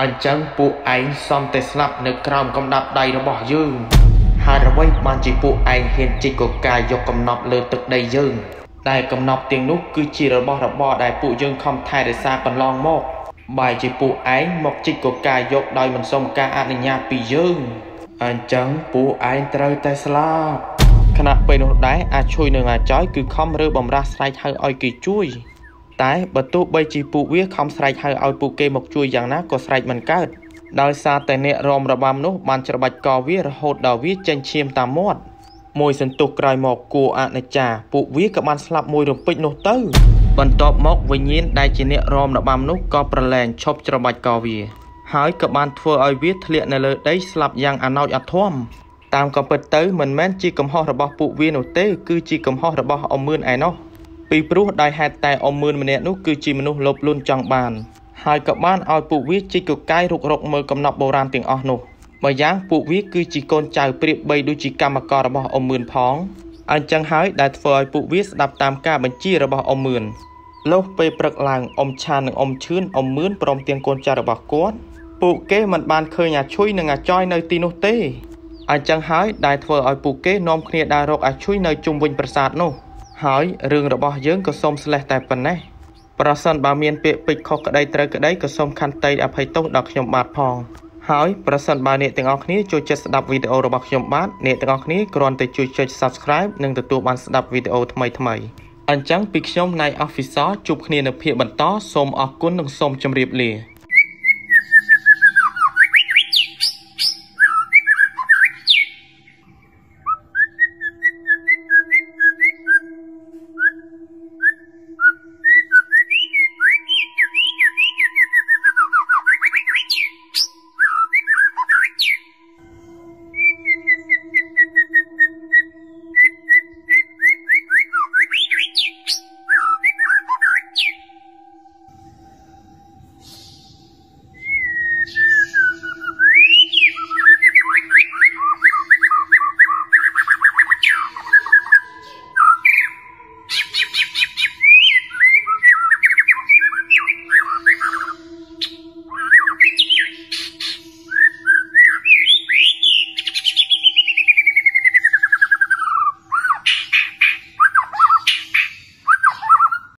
អញ្ចឹងពួកឯងសំតែស្លាប់នៅក្រោមកំដាប់ដៃរបស់យើងហើយអ្វីបានជាពួកឯងហ៊ានជីកកកាយយកកំណប់លើទឹកដីយើងតែកំណប់ទាំងនោះគឺជារបស់របរដែលពួកយើងខំថែរក្សាកន្លងមកបែរជាពួកឯងមកជីកកកាយយកដោយមិនសុំការអនុញ្ញាតពីយើងអញ្ចឹងពួកឯងត្រូវតែស្លាប់ ខណៈពេលនោះដែរអាចជួយនឹងអាចយគឺខំរើបំរាស់ស្រែកហៅឲ្យគេជួយ តែបើទោះបីជាពួកវាខំស្រែកហៅឲ្យពួកគេមកជួយយ៉ាងណាក៏ស្រែកមិនកើតដោយសារតែអ្នករំរបាំនោះបានច្របាច់កវារហូតដល់វាចេញឈាមតាមមាត់មួយសន្ទុះក្រោយមកគួអនិច្ចាពួកវាក៏បានស្លាប់មួយរំពេចនោះទៅ បន្ទាប់មកវិញ្ញាណដែលជាអ្នករំរបាំនោះក៏ប្រឡែងឈប់ច្របាច់កវា ហើយក៏បានធ្វើឲ្យវាធ្លាក់នៅលើដីស្លាប់យ៉ាងអណោចអធម តាមក៏ពិតទៅមិនមែនជាកំហុសរបស់ពួកវានោះទេ គឺជាកំហុសរបស់អ៊ំមឿនឯណោះពីព្រោះដោយហេតុតែអ៊ំមឿនម្នាក់នោះគឺជាមនុស្សលោភលន់ចង់បានហើយក៏បានឲ្យពួកវាជីកកកាយរុករកមើលកំណប់បុរាណទាំងអស់នោះបើយ៉ាងពួកវាគឺជាកូនចៅព្រាបបីដូចជាកម្មកររបស់អ៊ំមឿនផងអញ្ចឹងហើយដែលធ្វើឲ្យពួកវាស្ដាប់តាមការបញ្ជារបស់អ៊ំមឿនលុះពេលព្រឹកឡើងអ៊ំឆាននិងអ៊ំឈឿនអ៊ំមឿនព្រមទាំងកូនចៅរបស់គាត់ពួកគេមិនបានឃើញអាឈុយនិងអាចយនៅទីនោះទេ អញ្ចឹងហើយដែលធ្វើឲ្យពួកគេនាំគ្នាដើររកអាឈុយនៅជុំវិញប្រាសាទនោះ ហើយរឿងរបស់យើងក៏សូមស្លេះតែប៉ុណ្ណេះប្រសិនបើមានពាក្យពេចន៍ខុសក្តីត្រូវក្តីក៏សូមខន្តីអភ័យទោសដល់ខ្ញុំបាទផងហើយប្រសិនបើអ្នកទាំងអស់គ្នាចូលចិត្តស្ដាប់វីដេអូរបស់ខ្ញុំបាទអ្នកទាំងអស់គ្នាគ្រាន់តែជួយចុច Subscribe និងទទួលបានស្ដាប់វីដេអូថ្មីថ្មីអញ្ចឹងពីខ្ញុំណៃ Official ជួបគ្នានៅភាគបន្តសូមអរគុណនិងសូមជម្រាបលា